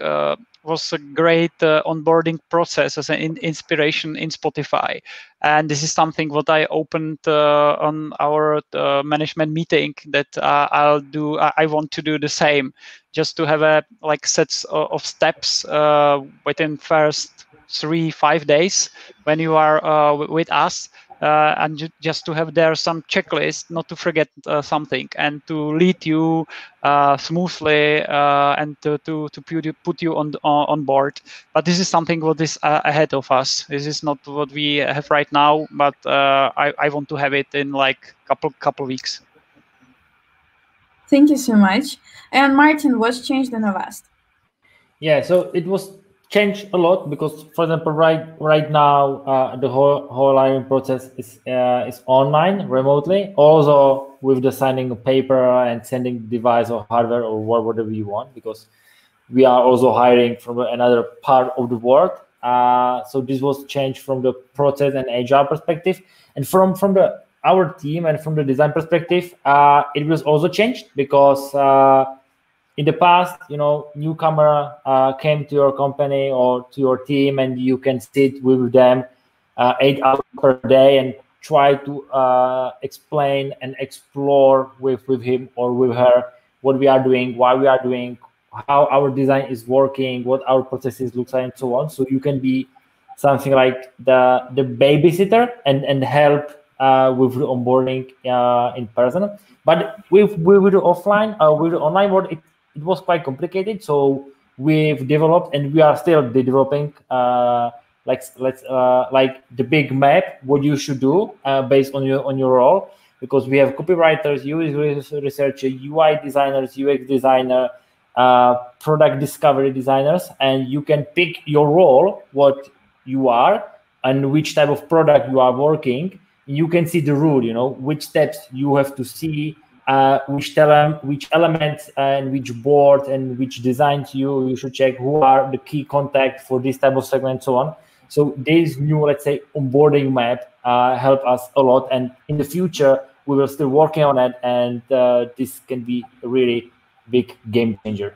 was a great uh, onboarding process as an in inspiration in Spotify. And this is something what I opened uh, on our uh, management meeting that uh, I'll do. I want to do the same, just to have a like sets of steps uh, within first three five days when you are uh, with us uh, and ju just to have there some checklist, not to forget uh, something, and to lead you uh, smoothly uh, and to, to, to put you, put you on, on board. But this is something what is uh, ahead of us. This is not what we have right now, but uh, I, I want to have it in like couple couple weeks. Thank you so much. And Martin, what's changed in the last? Yeah, so it was changed a lot because, for example, right right now uh, the whole whole hiring process is uh, is online remotely. Also with the signing of paper and sending device or hardware or whatever you want because we are also hiring from another part of the world. Uh, so this was changed from the process and HR perspective, and from from the our team and from the design perspective, uh, it was also changed because uh, in the past, you know, newcomer uh, came to your company or to your team, and you can sit with them uh, eight hours per day and try to uh, explain and explore with with him or with her what we are doing, why we are doing, how our design is working, what our processes looks like, and so on. So you can be something like the the babysitter and and help uh, with the onboarding uh, in person. But with with the offline, uh, with online world, it it was quite complicated. So we've developed and we are still developing uh, like let's uh, like the big map what you should do uh, based on your on your role because we have copywriters, UX researcher, UI designers, UX designer, uh, product discovery designers, and you can pick your role, what you are, and which type of product you are working. You can see the rule, you know, which steps you have to see uh, which tell which elements and which board and which designs you you should check who are the key contact for this type of segment so on. So these new let's say onboarding map uh, help us a lot. And in the future we will still working on it and uh, this can be a really big game changer.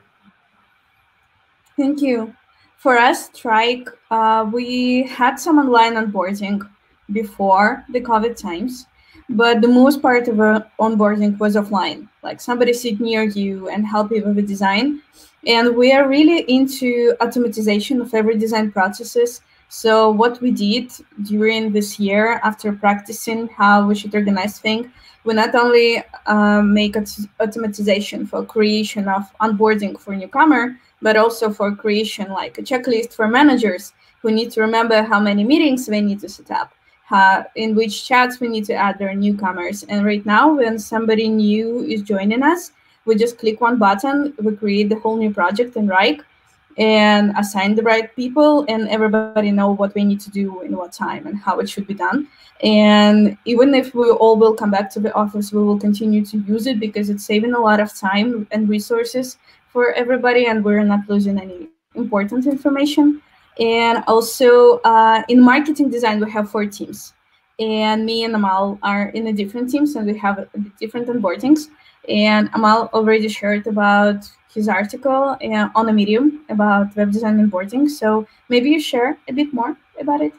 Thank you. For us Wrike uh, we had some online onboarding before the covid times but the most part of our onboarding was offline. Like somebody sit near you and help you with the design. And we are really into automatization of every design processes. So what we did during this year after practicing how we should organize things we not only um, make automatization for creation of onboarding for newcomer but also for creation like a checklist for managers who need to remember how many meetings they need to set up uh, in which chats we need to add their newcomers. And right now, when somebody new is joining us, we just click one button, we create the whole new project in Wrike and assign the right people and everybody know what we need to do in what time and how it should be done. And even if we all will come back to the office, we will continue to use it because it's saving a lot of time and resources for everybody and we're not losing any important information. And also uh, in marketing design, we have four teams. And me and Amal are in the different teams and we have different onboardings. And Amal already shared about his article uh, on a Medium about web design onboarding. So maybe you share a bit more about it.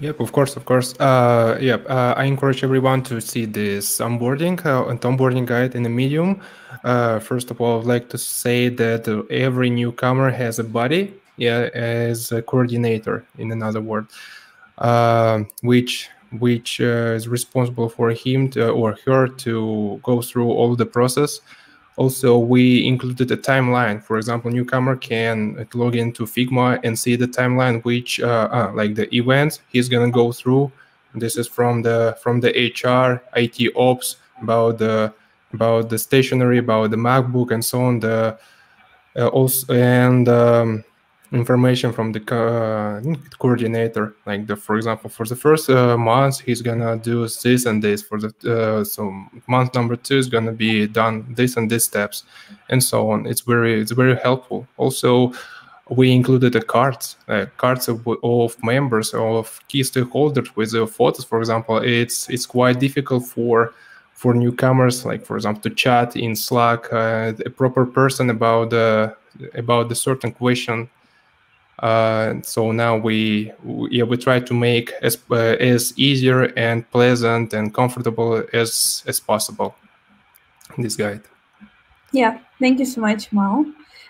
Yep, of course, of course. Uh, yep, uh, I encourage everyone to see this onboarding uh, and onboarding guide in the Medium. Uh, first of all, I'd like to say that every newcomer has a body yeah, as a coordinator, in another word, uh, which which uh, is responsible for him to, or her to go through all the process. Also, we included a timeline. For example, newcomer can log into Figma and see the timeline, which uh, uh, like the events he's gonna go through. This is from the from the HR, IT ops about the about the stationery, about the MacBook, and so on. The uh, also and um, information from the uh, coordinator. Like the for example for the first uh, month he's gonna do this and this. For the uh, so month number two is gonna be done this and this steps and so on. It's very it's very helpful. Also we included the cards uh, cards of, of members of key stakeholders with the photos. For example it's it's quite difficult for for newcomers like for example to chat in slack uh, a proper person about the about the certain question uh, so now we, we, yeah we try to make as uh, as easier and pleasant and comfortable as as possible this guide. Yeah, thank you so much, Mal.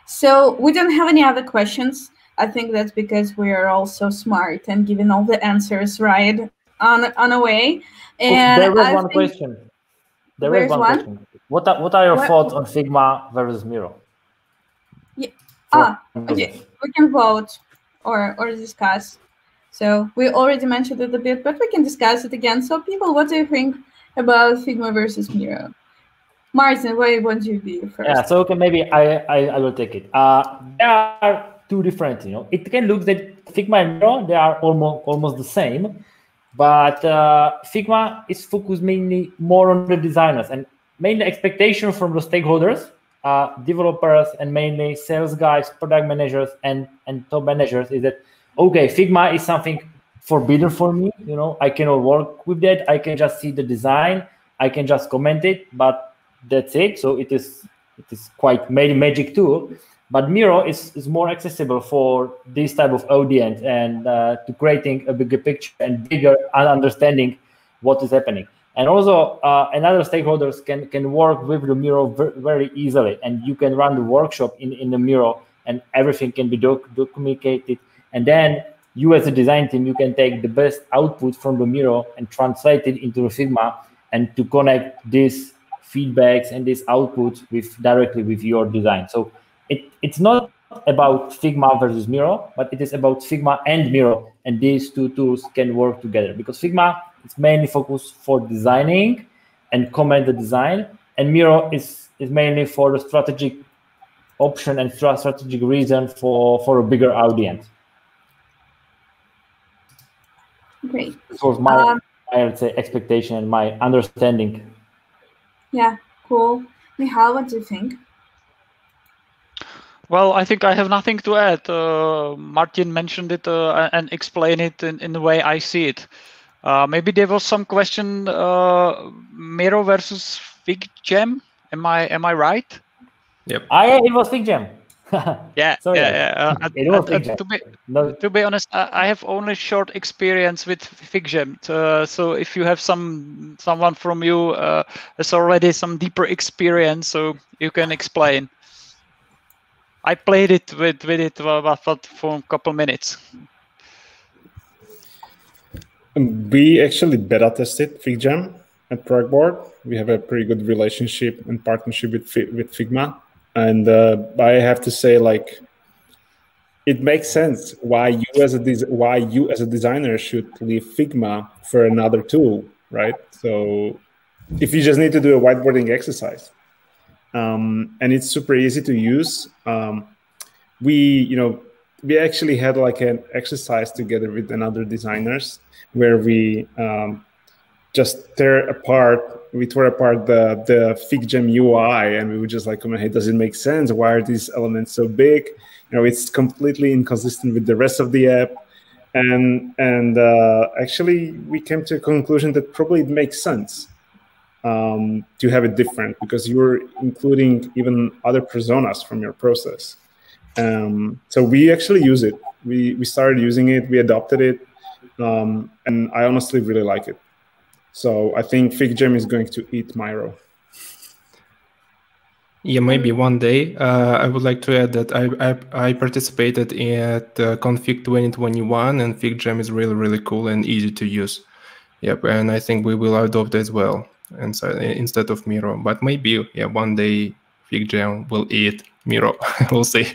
So we don't have any other questions. I think that's because we are all so smart and giving all the answers right on on a way. And there was one question. There is one, one, question. What are, what are your what? thoughts on Figma versus Miro? Yeah. ah, okay we can vote or or discuss. So we already mentioned it a bit, but we can discuss it again. So people, what do you think about Figma versus Miro? Martin, why won't you be first? Yeah, so okay, maybe I, I, I will take it. Uh, there are two different. You know, it can look that Figma and Miro they are almost almost the same, but uh, Figma is focused mainly more on the designers and mainly expectation from the stakeholders, uh, developers, and mainly sales guys, product managers, and and top managers is that okay, Figma is something forbidden for me. You know, I cannot work with that. I can just see the design. I can just comment it, but that's it. So it is it is quite magic tool. But Miro is, is more accessible for this type of audience and uh, to creating a bigger picture and bigger understanding what is happening. And also, uh, another stakeholders can can work with the Miro very easily, and you can run the workshop in in the Miro, and everything can be doc documented. And then you, as a design team, you can take the best output from the Miro and translate it into the Figma, and to connect these feedbacks and these outputs with directly with your design. So it, it's not about Figma versus Miro, but it is about Figma and Miro, and these two tools can work together because Figma is mainly focused for designing and comment the design, and Miro is is mainly for the strategic option and strategic reason for for a bigger audience. Great. This was my, um, I would say, expectation and my understanding. Yeah, cool. Michal, what do you think? Well, I think I have nothing to add. Uh, Martin mentioned it uh, and explained it in, in the way I see it. Uh, maybe there was some question uh, Miro versus FigJam. Am I am I right? Yep. I it was Fig FigJam. yeah, Sorry. yeah, yeah. Uh, it was uh, to be no. to be honest, I have only short experience with FigJam. Uh, so if you have some someone from you uh, has already some deeper experience, so you can explain. I played it with with it for a couple minutes. We actually beta tested FigJam at Board. We have a pretty good relationship and partnership with with Figma, and uh, I have to say, like, it makes sense why you as a why you as a designer should leave Figma for another tool, right? So, if you just need to do a whiteboarding exercise, um, and it's super easy to use. Um, we, you know, we actually had like an exercise together with another designers where we um, just tear apart, we tore apart the the FigJam UI, and we were just like, hey, does it make sense? Why are these elements so big? You know, it's completely inconsistent with the rest of the app. And and uh, actually, we came to a conclusion that probably it makes sense um, to have it different because you're including even other personas from your process. Um, so we actually use it. We we started using it. We adopted it, um, and I honestly really like it. So I think FigJam is going to eat Miro. Yeah, maybe one day. Uh, I would like to add that I I, I participated at uh, Config 2021, and FigJam is really really cool and easy to use. Yep, and I think we will adopt as well instead of Miro. But maybe, yeah, one day FigJam will eat Miro. we'll see.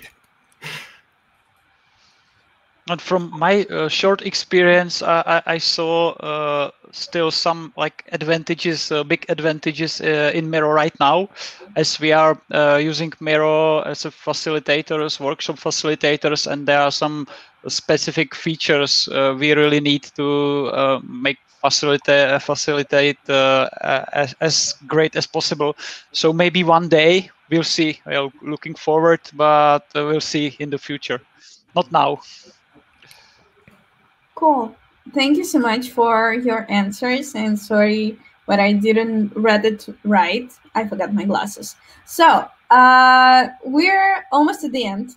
And from my uh, short experience, I, I saw uh, still some like advantages, uh, big advantages uh, in Miro right now, as we are uh, using Miro as a facilitators, workshop facilitators, and there are some specific features uh, we really need to make facilitate facilitate as, as great as possible. So maybe one day we'll see. Well, looking forward, but we'll see in the future. Not now. Cool. Thank you so much for your answers. And sorry, but I didn't read it right. I forgot my glasses. So uh, we're almost at the end.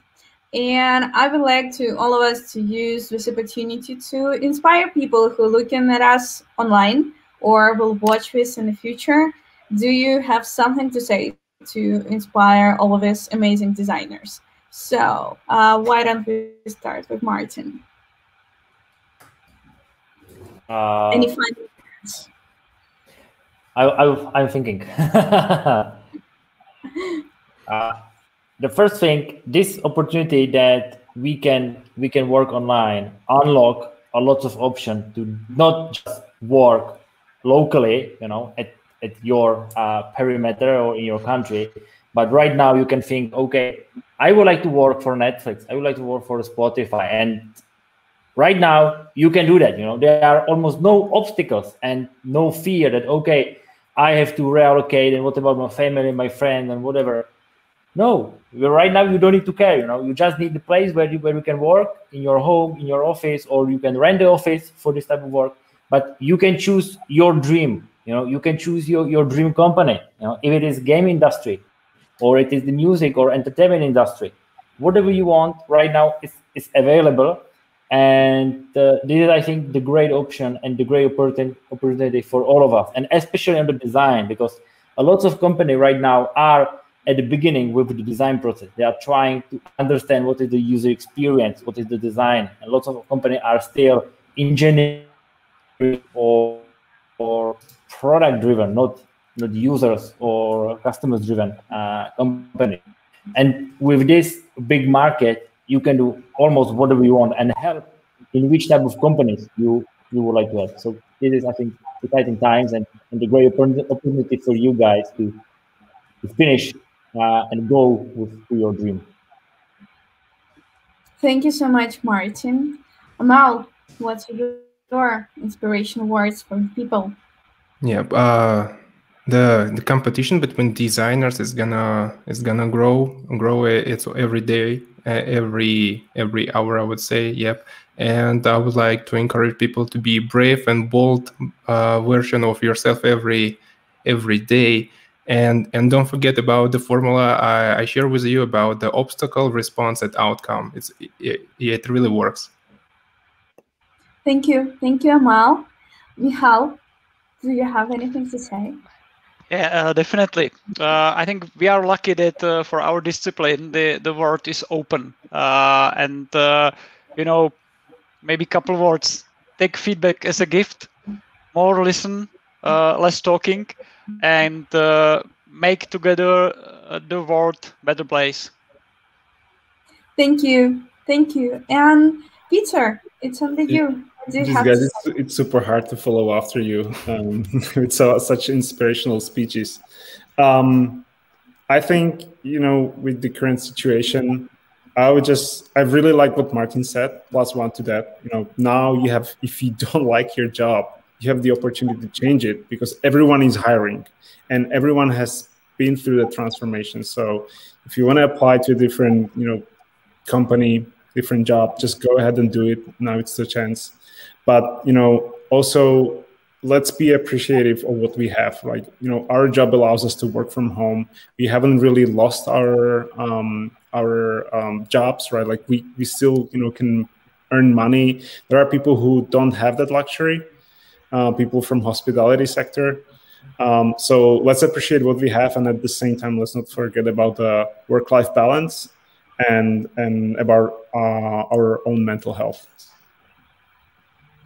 And I would like to all of us to use this opportunity to inspire people who are looking at us online or will watch this in the future. Do you have something to say to inspire all of us amazing designers? So uh, why don't we start with Martin? Uh, Any final words? I, I, I'm thinking. uh, the first thing, this opportunity that we can we can work online unlock a lot of options to not just work locally, you know, at, at your uh, perimeter or in your country, but right now you can think, okay, I would like to work for Netflix. I would like to work for Spotify. And right now, you can do that. You know, there are almost no obstacles and no fear that okay, I have to reallocate and what about my family, my friend, and whatever. No, right now you don't need to care. You know, you just need the place where you where you can work in your home, in your office, or you can rent the office for this type of work. But you can choose your dream. You know, you can choose your, your dream company. You know, if it is game industry, or it is the music or entertainment industry, whatever you want right now is, is available. And uh, this is, I think, the great option and the great opportunity for all of us, and especially on the design, because a lot of companies right now are at the beginning with the design process. They are trying to understand what is the user experience, what is the design, and lots of companies are still engineering or or product driven, not not users or customers driven uh, company. And with this big market, you can do almost whatever you want and help in which type of companies you you would like to have. So this is, I think, exciting times and, and the great opportunity for you guys to, to finish uh, and go with your dream. Thank you so much, Martin. Amal, what's your inspiration words for people? Yeah, uh, the the competition between designers is gonna is gonna grow grow it's every day every every hour i would say yep. And i would like to encourage people to be brave and bold uh, version of yourself every every day. And and don't forget about the formula i, I share with you about the obstacle response and outcome. It's it, it really works. Thank you. Thank you amal. Michal, do you have anything to say yeah, uh, definitely. Uh, I think we are lucky that uh, for our discipline, the, the world is open. Uh, and, uh, you know, maybe a couple words. Take feedback as a gift, more listen, uh, less talking, and make together the world better place. Thank you. Thank you. And Peter, it's only you guys, it's, it's, super hard to follow after you um, with so, such inspirational speeches. Um, I think, you know, with the current situation, I would just, I really like what Martin said, plus one to that. You know, now you have, if you don't like your job, you have the opportunity to change it because everyone is hiring and everyone has been through the transformation. So if you want to apply to a different, you know, company, different job, just go ahead and do it. Now it's the chance. But you know also let's be appreciative of what we have like you know our job allows us to work from home. We haven't really lost our um, our um, jobs right? Like we we still you know can earn money. There are people who don't have that luxury uh, people from hospitality sector. Um, so let's appreciate what we have and at the same time let's not forget about the work-life balance and and about uh, our own mental health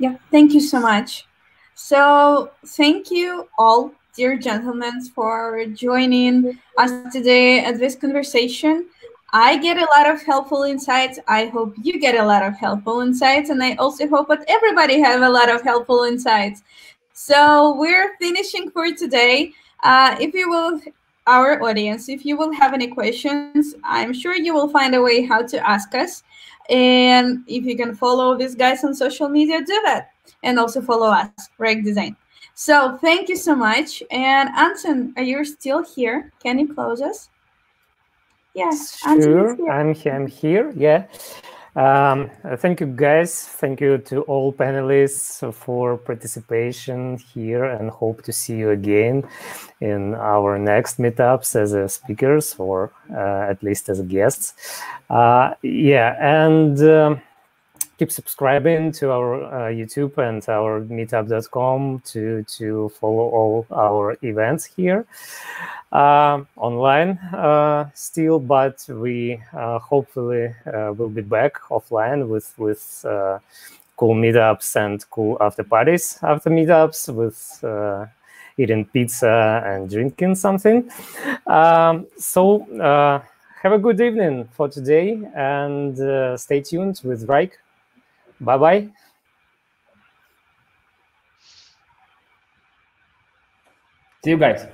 yeah, thank you so much. So thank you all, dear gentlemen, for joining us today at this conversation. I get a lot of helpful insights. I hope you get a lot of helpful insights. And I also hope that everybody have a lot of helpful insights. So we're finishing for today. Uh, if you will, our audience, if you will have any questions, I'm sure you will find a way how to ask us. And if you can follow these guys on social media, do that. And also follow us, Wrike Design. So thank you so much. And Anton, are you still here? Can you close us? Yes, sure. I'm here. I'm here. Yeah. Um, thank you, guys. Thank you to all panelists for participation here, and hope to see you again in our next meetups as a speakers or uh, at least as guests. Uh, yeah, and um, keep subscribing to our uh, YouTube and our meetup.com to to follow all our events here uh, online uh, still, but we uh, hopefully uh, will be back offline with with uh, cool meetups and cool after parties after meetups with eating pizza and drinking something. Um, so have a good evening for today and stay tuned with Wrike. Bye bye. See you guys.